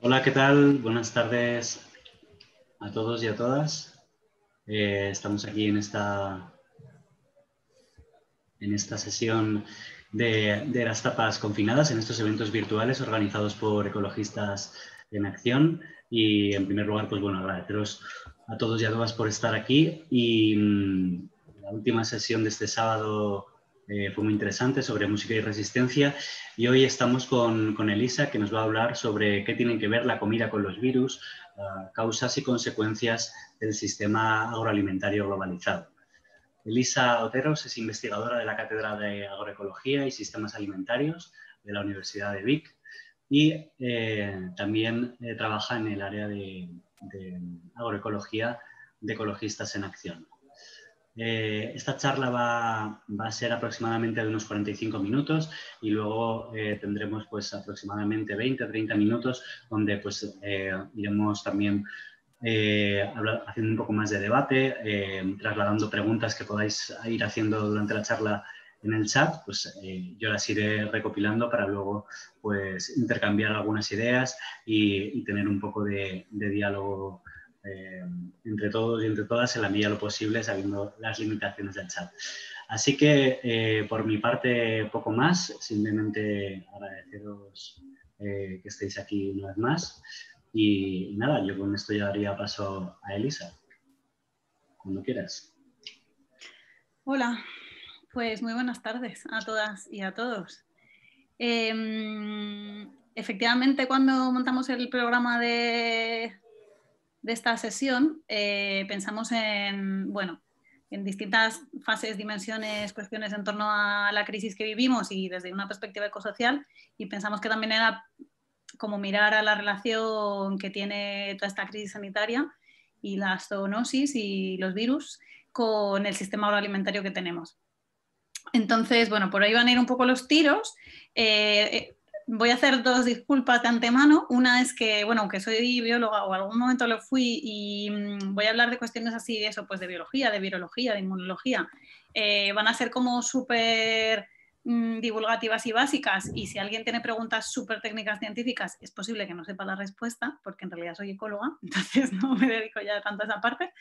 Hola, ¿qué tal? Buenas tardes a todos y a todas. Eh, estamos aquí en esta, en esta sesión de, de, las tapas confinadas, en estos eventos virtuales organizados por Ecologistas en Acción. Y en primer lugar, pues bueno, agradeceros a todos y a todas por estar aquí. Y mmm, la última sesión de este sábado eh, fue muy interesante sobre música y resistencia y hoy estamos con, con, Elisa que nos va a hablar sobre qué tienen que ver la comida con los virus, uh, causas y consecuencias del sistema agroalimentario globalizado. Elisa Oteros es investigadora de la Cátedra de Agroecología y Sistemas Alimentarios de la Universidad de Vic y eh, también eh, trabaja en el área de agroecología de Ecologistas en Acción. Eh, esta charla va, a ser aproximadamente de unos 45 minutos y luego eh, tendremos pues aproximadamente 20 o 30 minutos donde pues eh, iremos también haciendo un poco más de debate, trasladando preguntas que podáis ir haciendo durante la charla en el chat, pues yo las iré recopilando para luego pues intercambiar algunas ideas y, tener un poco de diálogo eh, entre todos y entre todas en la medida de lo posible, sabiendo las limitaciones del chat. Así que eh, por mi parte poco más, simplemente agradeceros eh, que estéis aquí una vez más y, nada, yo con esto ya daría paso a Elisa, cuando quieras. Hola, pues muy buenas tardes a todas y a todos. Eh, efectivamente, cuando montamos el programa de de esta sesión eh, pensamos en, bueno, en distintas fases, dimensiones, cuestiones en torno a la crisis que vivimos y desde una perspectiva ecosocial y pensamos que también era como mirar a la relación que tiene toda esta crisis sanitaria y la zoonosis y los virus con el sistema agroalimentario que tenemos. Entonces, bueno, por ahí van a ir un poco los tiros. Eh, eh voy a hacer dos disculpas de antemano. Una es que, bueno, aunque soy bióloga o algún momento lo fui y mmm, voy a hablar de cuestiones así, de eso, pues de biología, de virología, de inmunología, eh, van a ser como súper mmm, divulgativas y básicas y si alguien tiene preguntas súper técnicas científicas es posible que no sepa la respuesta porque en realidad soy ecóloga, entonces no me dedico ya tanto a esa parte.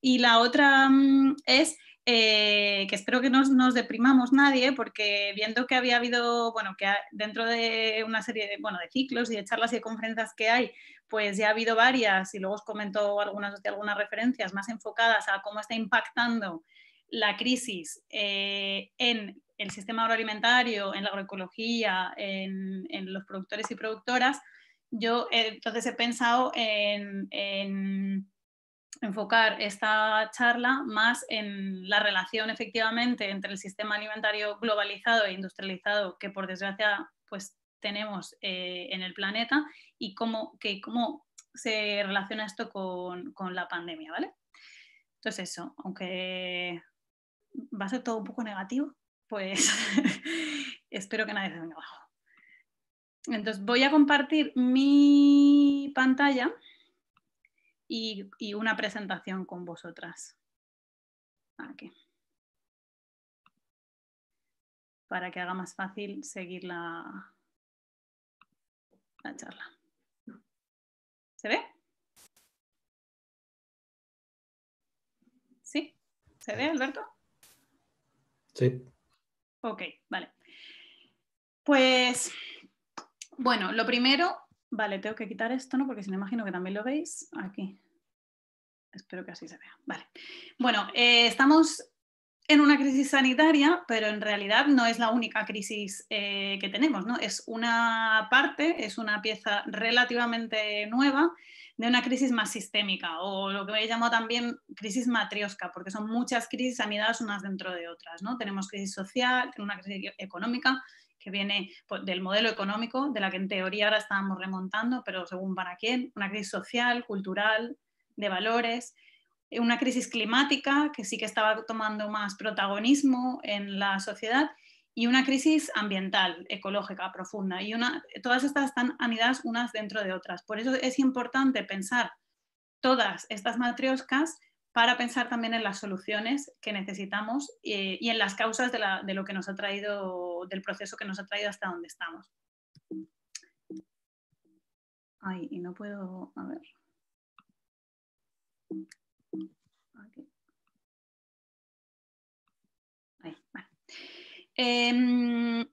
Y la otra mmm, es eh, que espero que no nos deprimamos nadie, porque viendo que había habido, bueno, que dentro de una serie de, bueno, de ciclos y de charlas y de conferencias que hay, pues ya ha habido varias y luego os comento algunas de algunas referencias más enfocadas a cómo está impactando la crisis eh, en el sistema agroalimentario, en la agroecología, en, los productores y productoras. Yo eh, entonces he pensado en, en enfocar esta charla más en la relación efectivamente entre el sistema alimentario globalizado e industrializado que por desgracia pues tenemos eh, en el planeta y cómo, que, cómo se relaciona esto con, con, la pandemia, ¿vale? Entonces eso, aunque va a ser todo un poco negativo, pues espero que nadie se venga abajo. Entonces voy a compartir mi pantalla y, y una presentación con vosotras. Aquí. Para que haga más fácil seguir la, la charla. ¿Se ve? ¿Sí? ¿Se ve, Alberto? Sí. Ok, vale. Pues, bueno, lo primero Vale, tengo que quitar esto, ¿no? Porque si me imagino que también lo veis aquí. Espero que así se vea. Vale. Bueno, eh, estamos en una crisis sanitaria, pero en realidad no es la única crisis eh, que tenemos, ¿no? Es una parte, es una pieza relativamente nueva de una crisis más sistémica o lo que he llamado también crisis matriosca, porque son muchas crisis anidadas unas dentro de otras, ¿no? Tenemos crisis social, una crisis económica, que viene del modelo económico, de la que en teoría ahora estábamos remontando, pero según para quién, una crisis social, cultural, de valores, eh, una crisis climática que sí que estaba tomando más protagonismo en la sociedad y una crisis ambiental, ecológica, profunda. Y una, todas estas están anidadas unas dentro de otras. Por eso es importante pensar todas estas matrioscas para pensar también en las soluciones que necesitamos eh, y en las causas de, lo que nos ha traído, del proceso que nos ha traído hasta donde estamos. Ay, y no puedo, a ver. Ahí, vale. Em,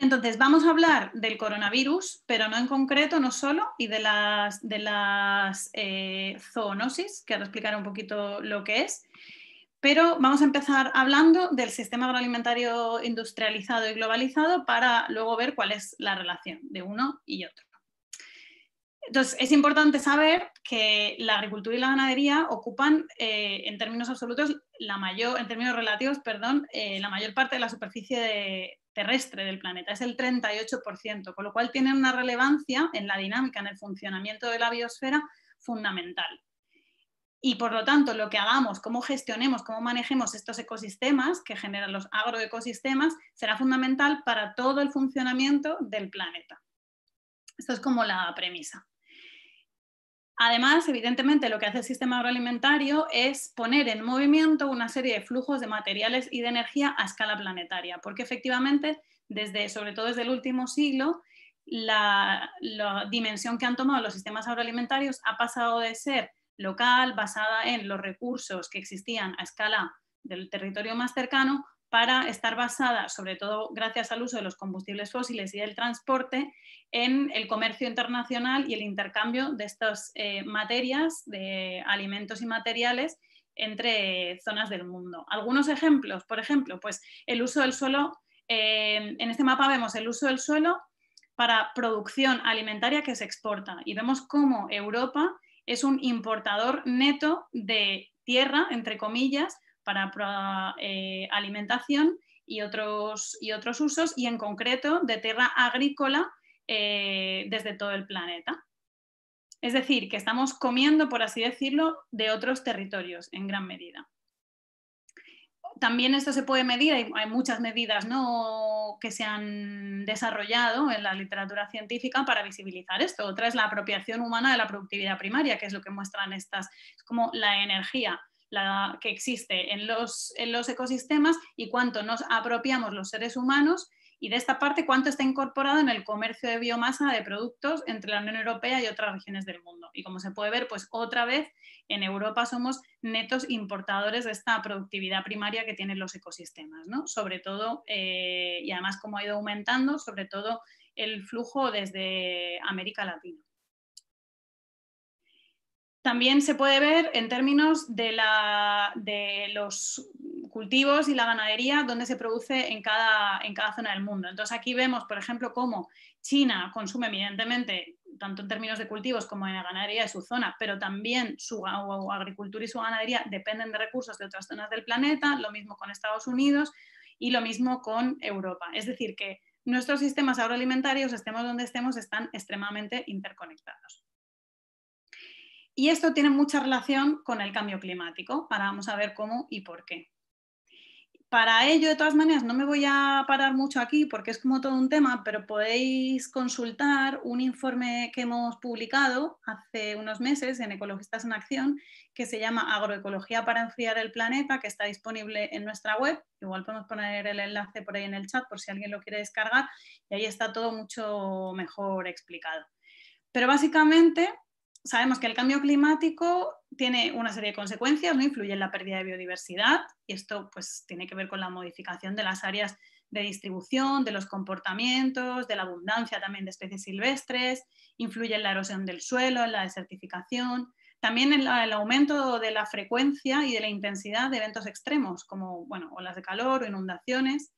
entonces, vamos a hablar del coronavirus, pero no en concreto, no solo, y de las, de las eh, zoonosis, que ahora explicaré un poquito lo que es. Pero vamos a empezar hablando del sistema agroalimentario industrializado y globalizado para luego ver cuál es la relación de uno y otro. Entonces, es importante saber que la agricultura y la ganadería ocupan, eh, en términos absolutos, la mayor, en términos relativos, perdón, eh, la mayor parte de la superficie terrestre del planeta, es el 38%, con lo cual tienen una relevancia en la dinámica, en el funcionamiento de la biosfera fundamental. Y por lo tanto, lo que hagamos, cómo gestionemos, cómo manejemos estos ecosistemas que generan los agroecosistemas, será fundamental para todo el funcionamiento del planeta. Esto es como la premisa. Además, evidentemente, lo que hace el sistema agroalimentario es poner en movimiento una serie de flujos de materiales y de energía a escala planetaria, porque efectivamente, desde, sobre todo desde el último siglo, la, dimensión que han tomado los sistemas agroalimentarios ha pasado de ser local, basada en los recursos que existían a escala del territorio más cercano, para estar basada, sobre todo gracias al uso de los combustibles fósiles y del transporte, en el comercio internacional y el intercambio de estas eh, materias, de alimentos y materiales entre zonas del mundo. Algunos ejemplos, por ejemplo, pues el uso del suelo, eh, en este mapa vemos el uso del suelo para producción alimentaria que se exporta y vemos cómo Europa es un importador neto de tierra, entre comillas, para eh, alimentación y otros, y otros usos, y en concreto de tierra agrícola eh, desde todo el planeta. Es decir, que estamos comiendo, por así decirlo, de otros territorios en gran medida. También esto se puede medir, hay, muchas medidas ¿no? que se han desarrollado en la literatura científica para visibilizar esto. Otra es la apropiación humana de la productividad primaria, que es lo que muestran estas, es como la energía la, que existe en los, en los ecosistemas y cuánto nos apropiamos los seres humanos y de esta parte cuánto está incorporado en el comercio de biomasa de productos entre la Unión Europea y otras regiones del mundo. Y como se puede ver, pues otra vez en Europa somos netos importadores de esta productividad primaria que tienen los ecosistemas, ¿no? Sobre todo, eh, y además como ha ido aumentando, sobre todo el flujo desde América Latina. También se puede ver en términos de, los cultivos y la ganadería donde se produce en cada, en cada zona del mundo. Entonces aquí vemos, por ejemplo, cómo China consume evidentemente tanto en términos de cultivos como en la ganadería de su zona, pero también su agricultura y su ganadería dependen de recursos de otras zonas del planeta, lo mismo con Estados Unidos y lo mismo con Europa. Es decir, que nuestros sistemas agroalimentarios, estemos donde estemos, están extremadamente interconectados. Y esto tiene mucha relación con el cambio climático. Ahora vamos a ver cómo y por qué. Para ello, de todas maneras, no me voy a parar mucho aquí porque es como todo un tema, pero podéis consultar un informe que hemos publicado hace unos meses en Ecologistas en Acción que se llama Agroecología para enfriar el planeta, que está disponible en nuestra web. Igual podemos poner el enlace por ahí en el chat por si alguien lo quiere descargar y ahí está todo mucho mejor explicado. Pero básicamente sabemos que el cambio climático tiene una serie de consecuencias, ¿no? influye en la pérdida de biodiversidad y esto pues, tiene que ver con la modificación de las áreas de distribución, de los comportamientos, de la abundancia también de especies silvestres, influye en la erosión del suelo, en la desertificación, también en el aumento de la frecuencia y de la intensidad de eventos extremos como bueno, olas de calor o inundaciones,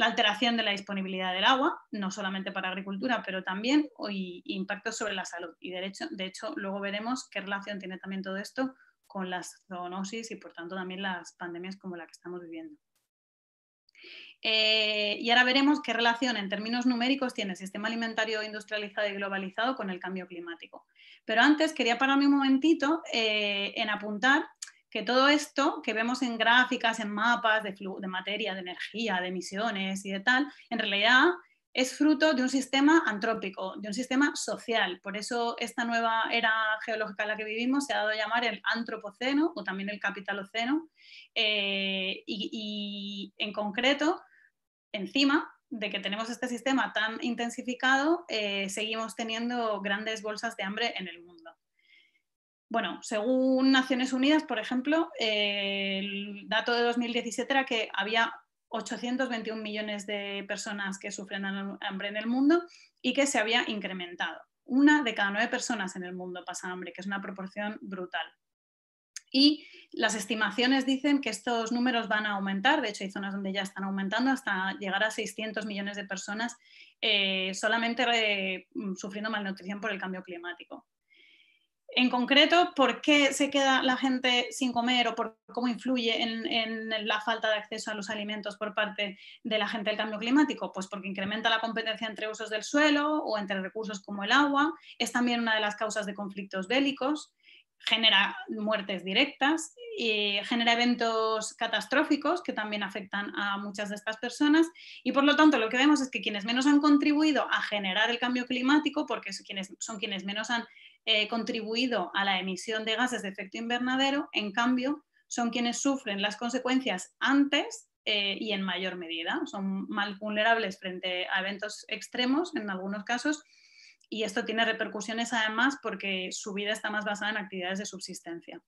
la alteración de la disponibilidad del agua, no solamente para agricultura, pero también y, impactos sobre la salud. Y de hecho, de hecho, luego veremos qué relación tiene también todo esto con las zoonosis y por tanto también las pandemias como la que estamos viviendo. Eh, y ahora veremos qué relación en términos numéricos tiene el sistema alimentario industrializado y globalizado con el cambio climático. Pero antes quería pararme un momentito eh, en apuntar que todo esto que vemos en gráficas, en mapas de, de materia, de energía, de emisiones y de tal, en realidad es fruto de un sistema antrópico, de un sistema social. Por eso esta nueva era geológica en la que vivimos se ha dado a llamar el antropoceno o también el capitaloceno. Eh, y, en concreto, encima, de que tenemos este sistema tan intensificado, eh, seguimos teniendo grandes bolsas de hambre en el mundo. Bueno, según Naciones Unidas, por ejemplo, el dato de 2017 era que había 821 millones de personas que sufren hambre en el mundo y que se había incrementado. Una de cada nueve personas en el mundo pasa hambre, que es una proporción brutal. Y las estimaciones dicen que estos números van a aumentar, de hecho hay zonas donde ya están aumentando hasta llegar a 600 millones de personas eh, solamente eh, sufriendo malnutrición por el cambio climático. En concreto, ¿por qué se queda la gente sin comer o por cómo influye en, la falta de acceso a los alimentos por parte de la gente del cambio climático? Pues porque incrementa la competencia entre usos del suelo o entre recursos como el agua. Es también una de las causas de conflictos bélicos genera muertes directas y genera eventos catastróficos que también afectan a muchas de estas personas y por lo tanto lo que vemos es que quienes menos han contribuido a generar el cambio climático, porque son quienes, son quienes menos han eh, contribuido a la emisión de gases de efecto invernadero, en cambio son quienes sufren las consecuencias antes eh, y en mayor medida. Son más vulnerables frente a eventos extremos en algunos casos y esto tiene repercusiones además porque su vida está más basada en actividades de subsistencia.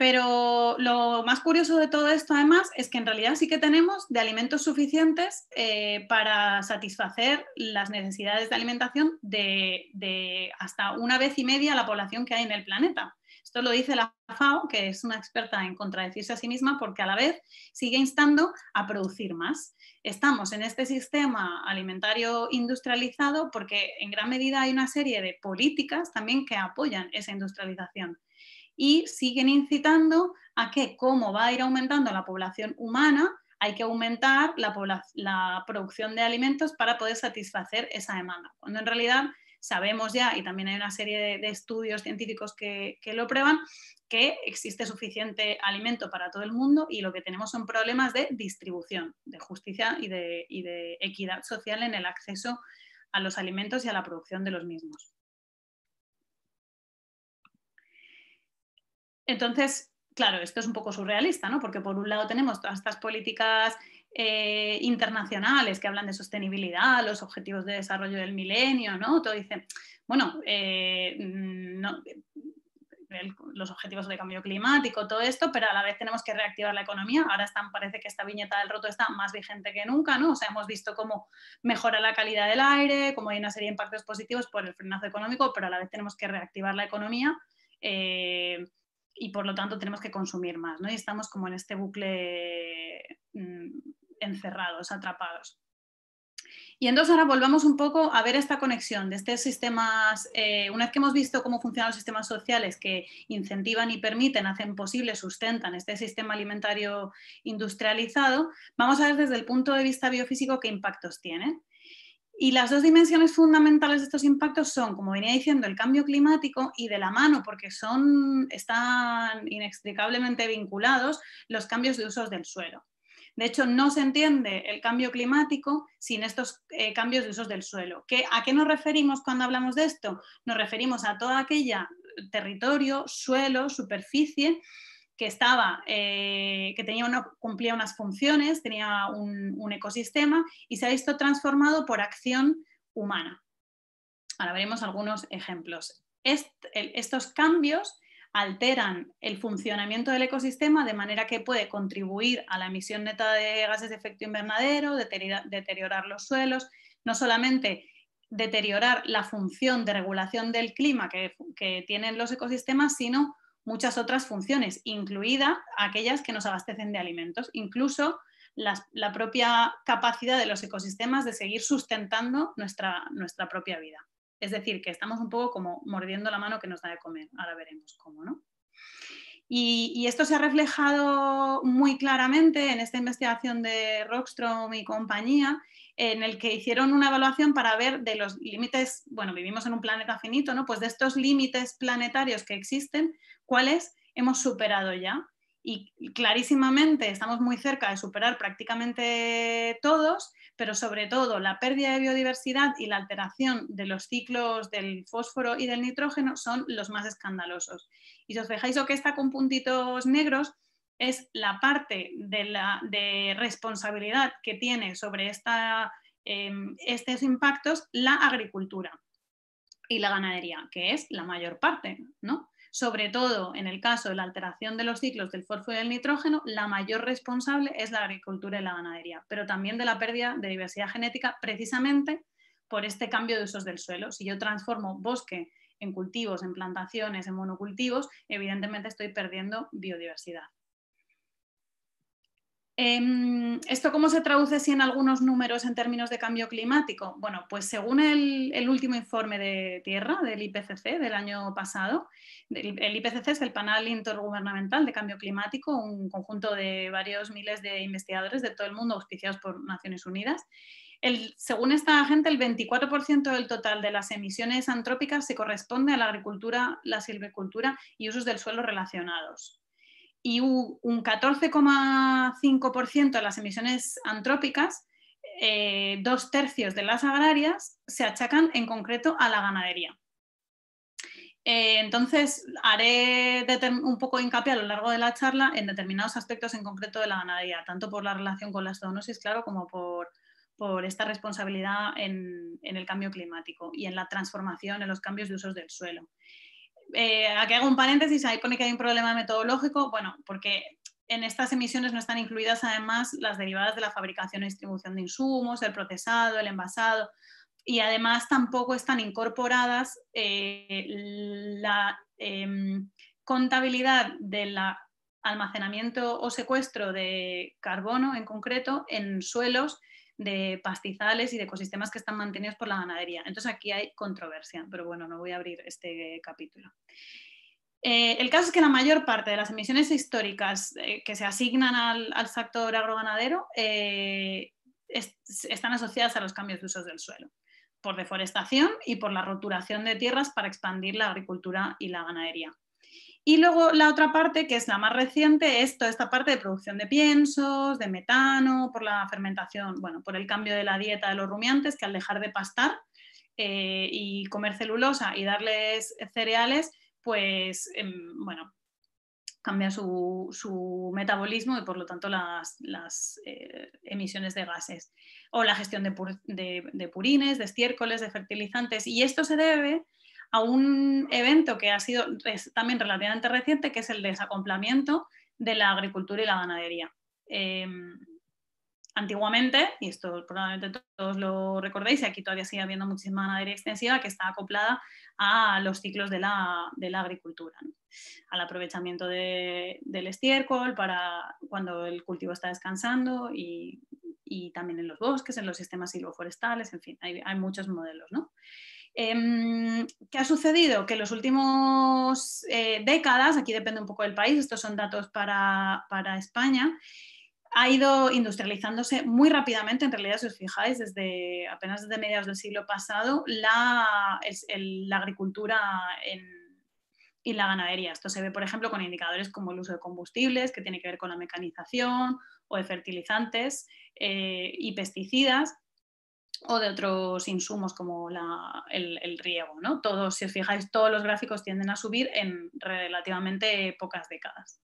Pero lo más curioso de todo esto, además, es que en realidad sí que tenemos de alimentos suficientes eh, para satisfacer las necesidades de alimentación de, hasta una vez y media la población que hay en el planeta. Esto lo dice la FAO, que es una experta en contradecirse a sí misma, porque a la vez sigue instando a producir más. Estamos en este sistema alimentario industrializado porque en gran medida hay una serie de políticas también que apoyan esa industrialización y siguen incitando a que, como va a ir aumentando la población humana, hay que aumentar la, producción de alimentos para poder satisfacer esa demanda. Cuando en realidad sabemos ya, y también hay una serie de, estudios científicos que, lo prueban, que existe suficiente alimento para todo el mundo y lo que tenemos son problemas de distribución, de justicia y de, equidad social en el acceso a los alimentos y a la producción de los mismos. Entonces, claro, esto es un poco surrealista, ¿no? Porque por un lado tenemos todas estas políticas eh, internacionales que hablan de sostenibilidad, los objetivos de desarrollo del milenio, ¿no? Todo dice, bueno, eh, los objetivos de cambio climático, todo esto, pero a la vez tenemos que reactivar la economía. Ahora parece que esta viñeta del roto está más vigente que nunca, ¿no? O sea, hemos visto cómo mejora la calidad del aire, cómo hay una serie de impactos positivos por el frenazo económico, pero a la vez tenemos que reactivar la economía. Eh, y por lo tanto tenemos que consumir más, ¿no? Y estamos como en este bucle mm, encerrados, atrapados. Y entonces ahora volvamos un poco a ver esta conexión de estos sistemas, eh, una vez que hemos visto cómo funcionan los sistemas sociales que incentivan y permiten, hacen posible, sustentan este sistema alimentario industrializado, vamos a ver desde el punto de vista biofísico qué impactos tienen. Y las dos dimensiones fundamentales de estos impactos son, como venía diciendo, el cambio climático y de la mano, porque son, están inextricablemente vinculados, los cambios de usos del suelo. De hecho, no se entiende el cambio climático sin estos eh, cambios de usos del suelo. ¿A qué nos referimos cuando hablamos de esto? Nos referimos a toda aquella territorio, suelo, superficie que estaba, eh, que tenía cumplía unas funciones, tenía un, ecosistema y se ha visto transformado por acción humana. Ahora veremos algunos ejemplos. estos cambios alteran el funcionamiento del ecosistema de manera que puede contribuir a la emisión neta de gases de efecto invernadero, deteriorar, los suelos, no solamente deteriorar la función de regulación del clima que tienen los ecosistemas, sino muchas otras funciones, incluida aquellas que nos abastecen de alimentos, incluso la propia capacidad de los ecosistemas de seguir sustentando nuestra, nuestra propia vida. Es decir, que estamos un poco como mordiendo la mano que nos da de comer. Ahora veremos cómo, ¿no? Y, y, esto se ha reflejado muy claramente en esta investigación de Rockstrom y compañía, en el que hicieron una evaluación para ver de los límites, bueno, vivimos en un planeta finito, ¿no? Pues de estos límites planetarios que existen, ¿cuáles hemos superado ya? Y clarísimamente estamos muy cerca de superar prácticamente todos, pero sobre todo la pérdida de biodiversidad y la alteración de los ciclos del fósforo y del nitrógeno son los más escandalosos. Y si os fijáis lo que está con puntitos negros, es la parte de, la, responsabilidad que tiene sobre em, estos impactos la agricultura y la ganadería, que es la mayor parte, ¿no? Sobre todo en el caso de la alteración de los ciclos del fósforo y del nitrógeno, la mayor responsable es la agricultura y la ganadería, pero también de la pérdida de diversidad genética precisamente por este cambio de usos del suelo. Si yo transformo bosque en cultivos, en plantaciones, en monocultivos, evidentemente estoy perdiendo biodiversidad. Em, ¿Esto cómo se traduce si en algunos números en términos de cambio climático? Bueno, pues según el, último informe de tierra del IPCC del año pasado, el, IPCC es el panel intergubernamental de cambio climático, un conjunto de varios miles de investigadores de todo el mundo auspiciados por Naciones Unidas. según esta gente, el 24% del total de las emisiones antrópicas se corresponde a la agricultura, la silvicultura y usos del suelo relacionados y un 14,5% de las emisiones antrópicas, eh, dos tercios de las agrarias, se achacan en concreto a la ganadería. Eh, entonces, haré un poco hincapié a lo largo de la charla en determinados aspectos en concreto de la ganadería, tanto por la relación con la zoonosis, claro, como por, esta responsabilidad en, en, el cambio climático y en la transformación, en los cambios de usos del suelo. Eh, aquí hago un paréntesis, ahí pone que hay un problema metodológico, bueno, porque en estas emisiones no están incluidas además las derivadas de la fabricación y distribución de insumos, el procesado, el envasado, y además tampoco están incorporadas eh, la em, contabilidad del almacenamiento o secuestro de carbono en concreto en suelos de pastizales y de ecosistemas que están mantenidos por la ganadería. Entonces aquí hay controversia, pero bueno, no voy a abrir este capítulo. Eh, el caso es que la mayor parte de las emisiones históricas eh, que se asignan al, sector agroganadero eh, están asociadas a los cambios de usos del suelo, por deforestación y por la roturación de tierras para expandir la agricultura y la ganadería. Y luego la otra parte, que es la más reciente, es toda esta parte de producción de piensos, de metano, por la fermentación, bueno, por el cambio de la dieta de los rumiantes, que al dejar de pastar eh, y comer celulosa y darles cereales, pues, em, bueno, cambia su, metabolismo y por lo tanto las, eh, emisiones de gases. O la gestión de, de purines, de estiércoles, de fertilizantes. Y esto se debe a un evento que ha sido también relativamente reciente, que es el desacoplamiento de la agricultura y la ganadería. Em, antiguamente, y esto probablemente todos lo recordéis, y aquí todavía sigue habiendo muchísima ganadería extensiva que está acoplada a los ciclos de la, agricultura, al aprovechamiento del estiércol para cuando el cultivo está descansando y, también en los bosques, en los sistemas silvoforestales, en fin, hay, hay muchos modelos. ¿no? Em, ¿Qué ha sucedido? Que en los últimos eh, décadas, aquí depende un poco del país, estos son datos para, España, ha ido industrializándose muy rápidamente, en realidad si os fijáis, desde apenas desde mediados del siglo pasado, la, la agricultura y la ganadería. Esto se ve, por ejemplo, con indicadores como el uso de combustibles, que tiene que ver con la mecanización, o de fertilizantes eh, y pesticidas, o de otros insumos como el, riego. ¿no? Todos, si os fijáis, todos los gráficos tienden a subir en relativamente pocas décadas.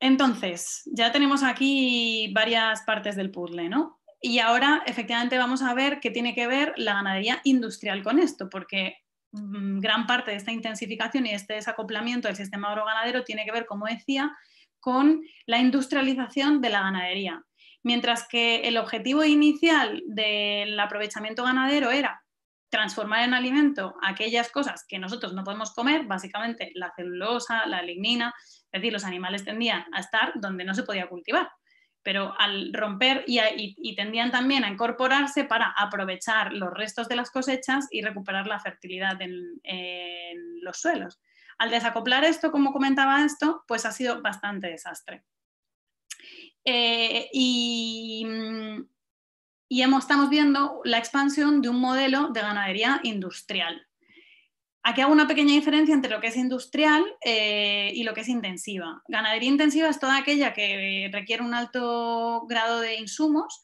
Entonces, ya tenemos aquí varias partes del puzzle, ¿no? Y ahora, efectivamente, vamos a ver qué tiene que ver la ganadería industrial con esto, porque mm, gran parte de esta intensificación y este desacoplamiento del sistema agroganadero tiene que ver, como decía, con la industrialización de la ganadería. Mientras que el objetivo inicial del aprovechamiento ganadero era transformar en alimento aquellas cosas que nosotros no podemos comer, básicamente la celulosa, la lignina, es decir, los animales tendían a estar donde no se podía cultivar, pero al romper y, tendían también a incorporarse para aprovechar los restos de las cosechas y recuperar la fertilidad en, en los suelos. Al desacoplar esto, como comentaba esto, pues ha sido bastante desastre. Eh, y, estamos viendo la expansión de un modelo de ganadería industrial. Aquí hago una pequeña diferencia entre lo que es industrial eh, y lo que es intensiva. Ganadería intensiva es toda aquella que requiere un alto grado de insumos,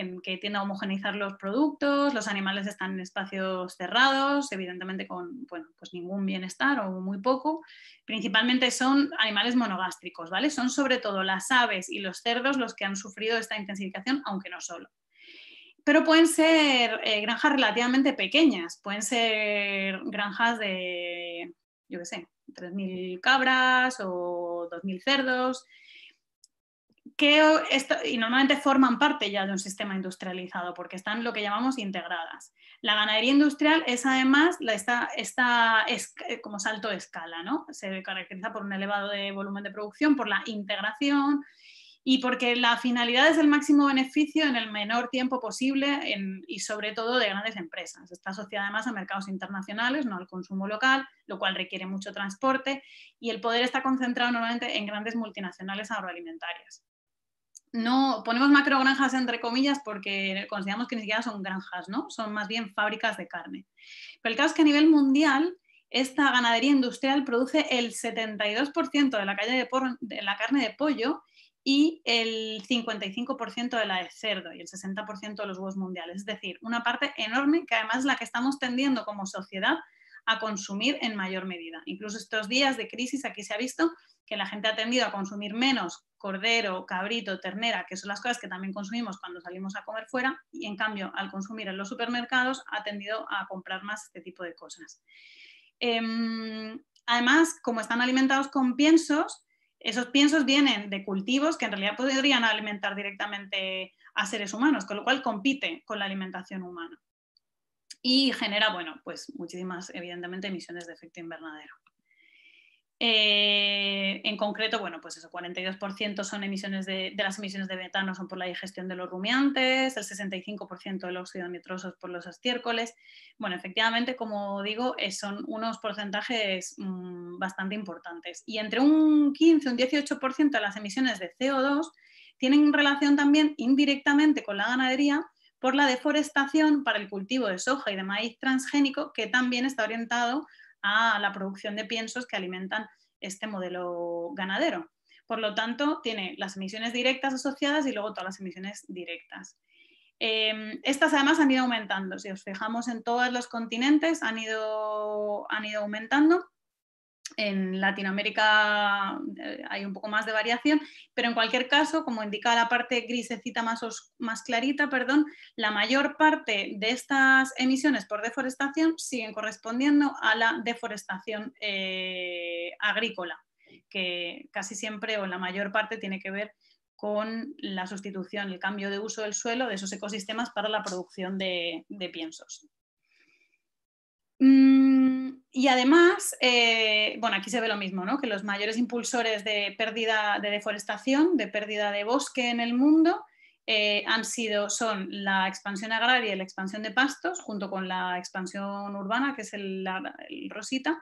en que tiende a homogeneizar los productos, los animales están en espacios cerrados, evidentemente con bueno, pues ningún bienestar o muy poco. Principalmente son animales monogástricos, ¿vale? Son sobre todo las aves y los cerdos los que han sufrido esta intensificación, aunque no solo. Pero pueden ser eh, granjas relativamente pequeñas, pueden ser granjas de, yo qué sé, 3.000 cabras o 2.000 cerdos, y normalmente forman parte ya de un sistema industrializado porque están lo que llamamos integradas. La ganadería industrial es además la, esta como salto de escala, ¿no? se caracteriza por un elevado de volumen de producción, por la integración y porque la finalidad es el máximo beneficio en el menor tiempo posible y sobre todo de grandes empresas. Está asociada además a mercados internacionales, no al consumo local, lo cual requiere mucho transporte y el poder está concentrado normalmente en grandes multinacionales agroalimentarias no ponemos macrogranjas entre comillas porque consideramos que ni siquiera son granjas, ¿no? Son más bien fábricas de carne. Pero el caso es que a nivel mundial esta ganadería industrial produce el 72% de la, calle de, la carne de pollo y el 55% de la de cerdo y el 60% de los huevos mundiales. Es decir, una parte enorme que además es la que estamos tendiendo como sociedad a consumir en mayor medida. Incluso estos días de crisis aquí se ha visto que la gente ha tendido a consumir menos cordero, cabrito, ternera, que son las cosas que también consumimos cuando salimos a comer fuera, y en cambio al consumir en los supermercados ha tendido a comprar más este tipo de cosas. Em, además, como están alimentados con piensos, esos piensos vienen de cultivos que en realidad podrían alimentar directamente a seres humanos, con lo cual compite con la alimentación humana. Y genera, bueno, pues muchísimas, evidentemente, emisiones de efecto invernadero. Eh, en concreto, bueno, pues eso, 42% son emisiones de, las emisiones de metano son por la digestión de los rumiantes, el 65% del óxido nitroso por los estiércoles. Bueno, efectivamente, como digo, eh, son unos porcentajes mm, bastante importantes. Y entre un 15 y un 18% de las emisiones de CO2 tienen relación también indirectamente con la ganadería por la deforestación para el cultivo de soja y de maíz transgénico, que también está orientado a la producción de piensos que alimentan este modelo ganadero. Por lo tanto, tiene las emisiones directas asociadas y luego todas las emisiones directas. Em, estas además han ido aumentando. Si os fijamos en todos los continentes, han ido, han ido aumentando. En Latinoamérica eh, hay un poco más de variación, pero en cualquier caso, como indica la parte grisecita más, más clarita, perdón, la mayor parte de estas emisiones por deforestación siguen correspondiendo a la deforestación eh, agrícola, que casi siempre o la mayor parte tiene que ver con la sustitución, el cambio de uso del suelo de esos ecosistemas para la producción de, piensos. Mm, y además, eh, bueno, aquí se ve lo mismo, ¿no? que los mayores impulsores de pérdida de deforestación, de pérdida de bosque en el mundo, eh, han sido, son la expansión agraria y la expansión de pastos, junto con la expansión urbana, que es el, rosita,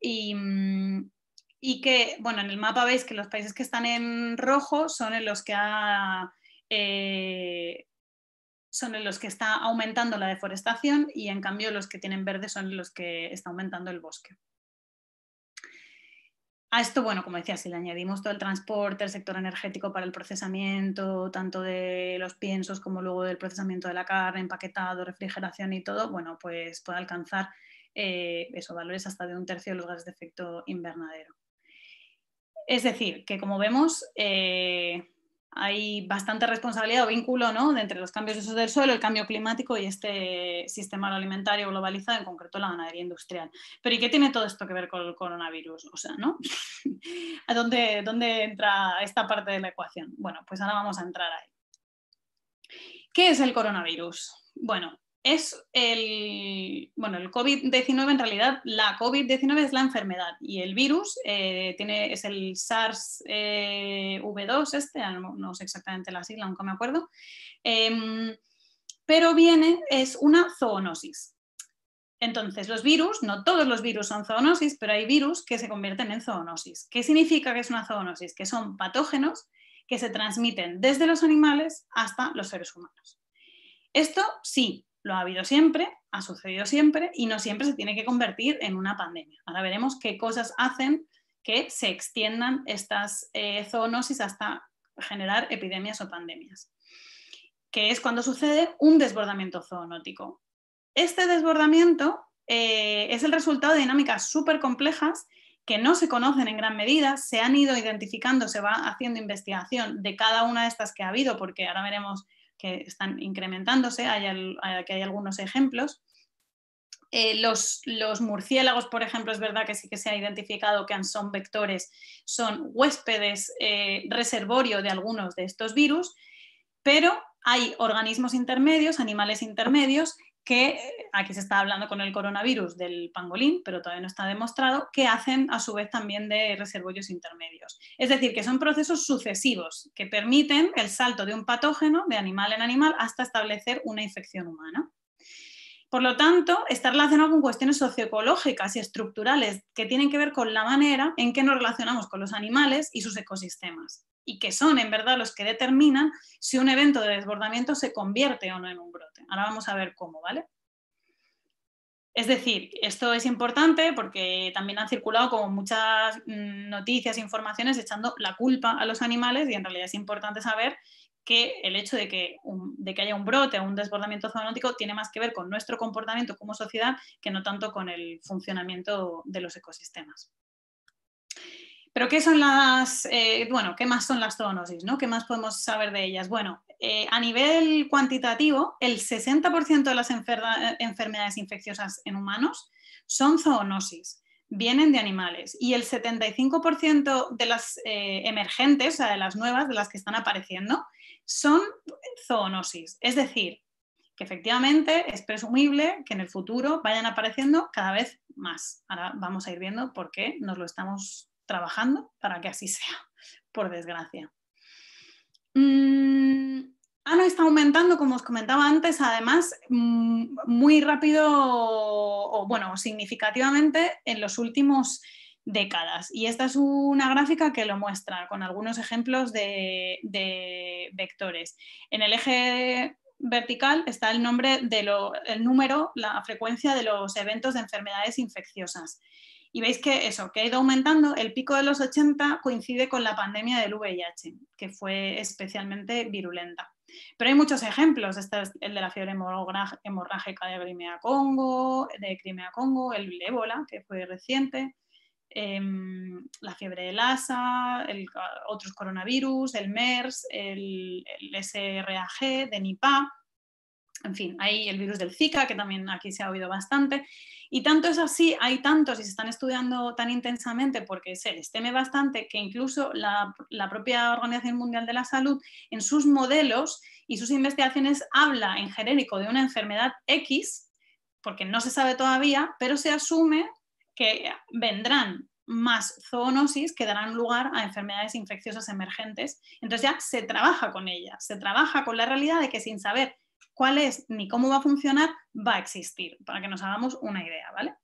y, mm, y, que, bueno, en el mapa veis que los países que están en rojo son en los que ha eh, son en los que está aumentando la deforestación y en cambio los que tienen verde son los que está aumentando el bosque. A esto, bueno, como decía, si le añadimos todo el transporte, el sector energético para el procesamiento, tanto de los piensos como luego del procesamiento de la carne, empaquetado, refrigeración y todo, bueno, pues puede alcanzar eh, esos valores hasta de un tercio de los gases de efecto invernadero. Es decir, que como vemos, eh, hay bastante responsabilidad o vínculo ¿no? entre los cambios de del suelo, el cambio climático y este sistema alimentario globalizado, en concreto la ganadería industrial. Pero ¿y qué tiene todo esto que ver con el coronavirus? O sea, ¿no? ¿A dónde, dónde entra esta parte de la ecuación? Bueno, pues ahora vamos a entrar ahí. ¿Qué es el coronavirus? Bueno, es el, bueno, el COVID-19, en realidad la COVID-19 es la enfermedad y el virus eh, tiene, es el SARS-V2, eh, este, ah, no, sé exactamente la sigla, nunca me acuerdo, em, pero viene, es una zoonosis. Entonces, los virus, no todos los virus son zoonosis, pero hay virus que se convierten en zoonosis. ¿Qué significa que es una zoonosis? Que son patógenos que se transmiten desde los animales hasta los seres humanos. Esto sí, lo ha habido siempre, ha sucedido siempre y no siempre se tiene que convertir en una pandemia. Ahora veremos qué cosas hacen que se extiendan estas eh, zoonosis hasta generar epidemias o pandemias. que es cuando sucede un desbordamiento zoonótico. Este desbordamiento eh, es el resultado de dinámicas súper complejas que no se conocen en gran medida, se han ido identificando, se va haciendo investigación de cada una de estas que ha habido, porque ahora veremos que están incrementándose, hay, que hay algunos ejemplos. Eh, los, murciélagos, por ejemplo, es verdad que sí que se ha identificado que son vectores, son huéspedes eh, reservorio de algunos de estos virus, pero hay organismos intermedios, animales intermedios, que aquí se está hablando con el coronavirus del pangolín, pero todavía no está demostrado, que hacen a su vez también de reservorios intermedios. Es decir, que son procesos sucesivos que permiten el salto de un patógeno de animal en animal hasta establecer una infección humana. Por lo tanto, está relacionado con cuestiones socioecológicas y estructurales que tienen que ver con la manera en que nos relacionamos con los animales y sus ecosistemas y que son en verdad los que determinan si un evento de desbordamiento se convierte o no en un brote. Ahora vamos a ver cómo, ¿vale? Es decir, esto es importante porque también han circulado como muchas mm, noticias, informaciones echando la culpa a los animales y en realidad es importante saber que el hecho de que, de que haya un brote o un desbordamiento zoonótico tiene más que ver con nuestro comportamiento como sociedad que no tanto con el funcionamiento de los ecosistemas. Pero ¿qué son las, eh, bueno, qué más son las zoonosis? ¿no? ¿Qué más podemos saber de ellas? Bueno, eh, a nivel cuantitativo, el 60% de las enfermedades infecciosas en humanos son zoonosis, vienen de animales. Y el 75% de las eh, emergentes, o sea, de las nuevas, de las que están apareciendo, son zoonosis. Es decir, que efectivamente es presumible que en el futuro vayan apareciendo cada vez más. Ahora vamos a ir viendo por qué nos lo estamos trabajando para que así sea, por desgracia. Mm, ah, no, está aumentando, como os comentaba antes, además mm, muy rápido o, bueno, significativamente en los últimos décadas. Y esta es una gráfica que lo muestra con algunos ejemplos de, vectores. En el eje vertical está el nombre de el número, la frecuencia de los eventos de enfermedades infecciosas. Y veis que eso, que ha ido aumentando, el pico de los 80 coincide con la pandemia del VIH, que fue especialmente virulenta. Pero hay muchos ejemplos, este es el de la fiebre hemorrágica de Crimea-Congo, de Crimea-Congo, el ébola, que fue reciente, em, la fiebre de Lassa, otros coronavirus, el MERS, el, el SRAG de Nipah, en fin, hay el virus del Zika, que también aquí se ha oído bastante. Y tanto es así, hay tantos y se están estudiando tan intensamente porque se les teme bastante que incluso la, propia Organización Mundial de la Salud en sus modelos y sus investigaciones habla en genérico de una enfermedad X, porque no se sabe todavía, pero se asume que vendrán más zoonosis que darán lugar a enfermedades infecciosas emergentes. Entonces ya se trabaja con ellas, se trabaja con la realidad de que sin saber cuál es ni cómo va a funcionar, va a existir, para que nos hagamos una idea, ¿vale?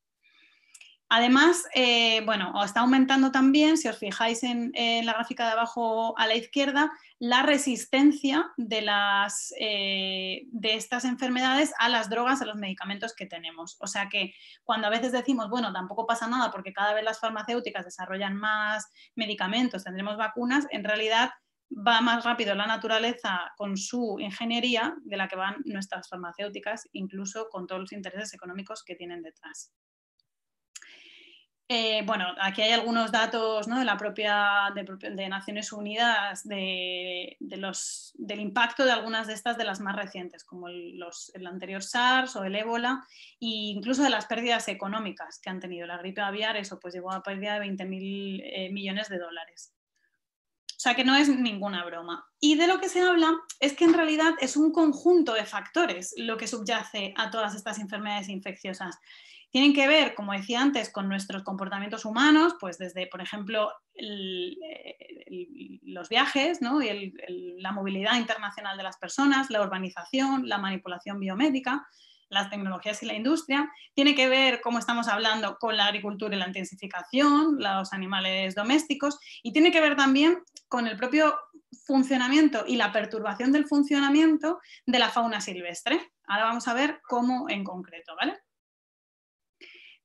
Además, eh, bueno, está aumentando también, si os fijáis en, la gráfica de abajo a la izquierda, la resistencia de, las, eh, de estas enfermedades a las drogas, a los medicamentos que tenemos. O sea que cuando a veces decimos, bueno, tampoco pasa nada porque cada vez las farmacéuticas desarrollan más medicamentos, tendremos vacunas, en realidad va más rápido la naturaleza con su ingeniería de la que van nuestras farmacéuticas, incluso con todos los intereses económicos que tienen detrás. Eh, bueno, aquí hay algunos datos de la propia de, Naciones Unidas de, los, del impacto de algunas de estas de las más recientes, como el, anterior SARS o el ébola, e incluso de las pérdidas económicas que han tenido. La gripe aviar, eso pues llegó a pérdida de 20.000 eh, millones de dólares. O sea que no es ninguna broma. Y de lo que se habla es que en realidad es un conjunto de factores lo que subyace a todas estas enfermedades infecciosas. Tienen que ver, como decía antes, con nuestros comportamientos humanos, pues desde, por ejemplo, los viajes ¿no? y la movilidad internacional de las personas, la urbanización, la manipulación biomédica, las tecnologías y la industria, tiene que ver, como estamos hablando, con la agricultura y la intensificación, los animales domésticos, y tiene que ver también con el propio funcionamiento y la perturbación del funcionamiento de la fauna silvestre. Ahora vamos a ver cómo en concreto, ¿vale?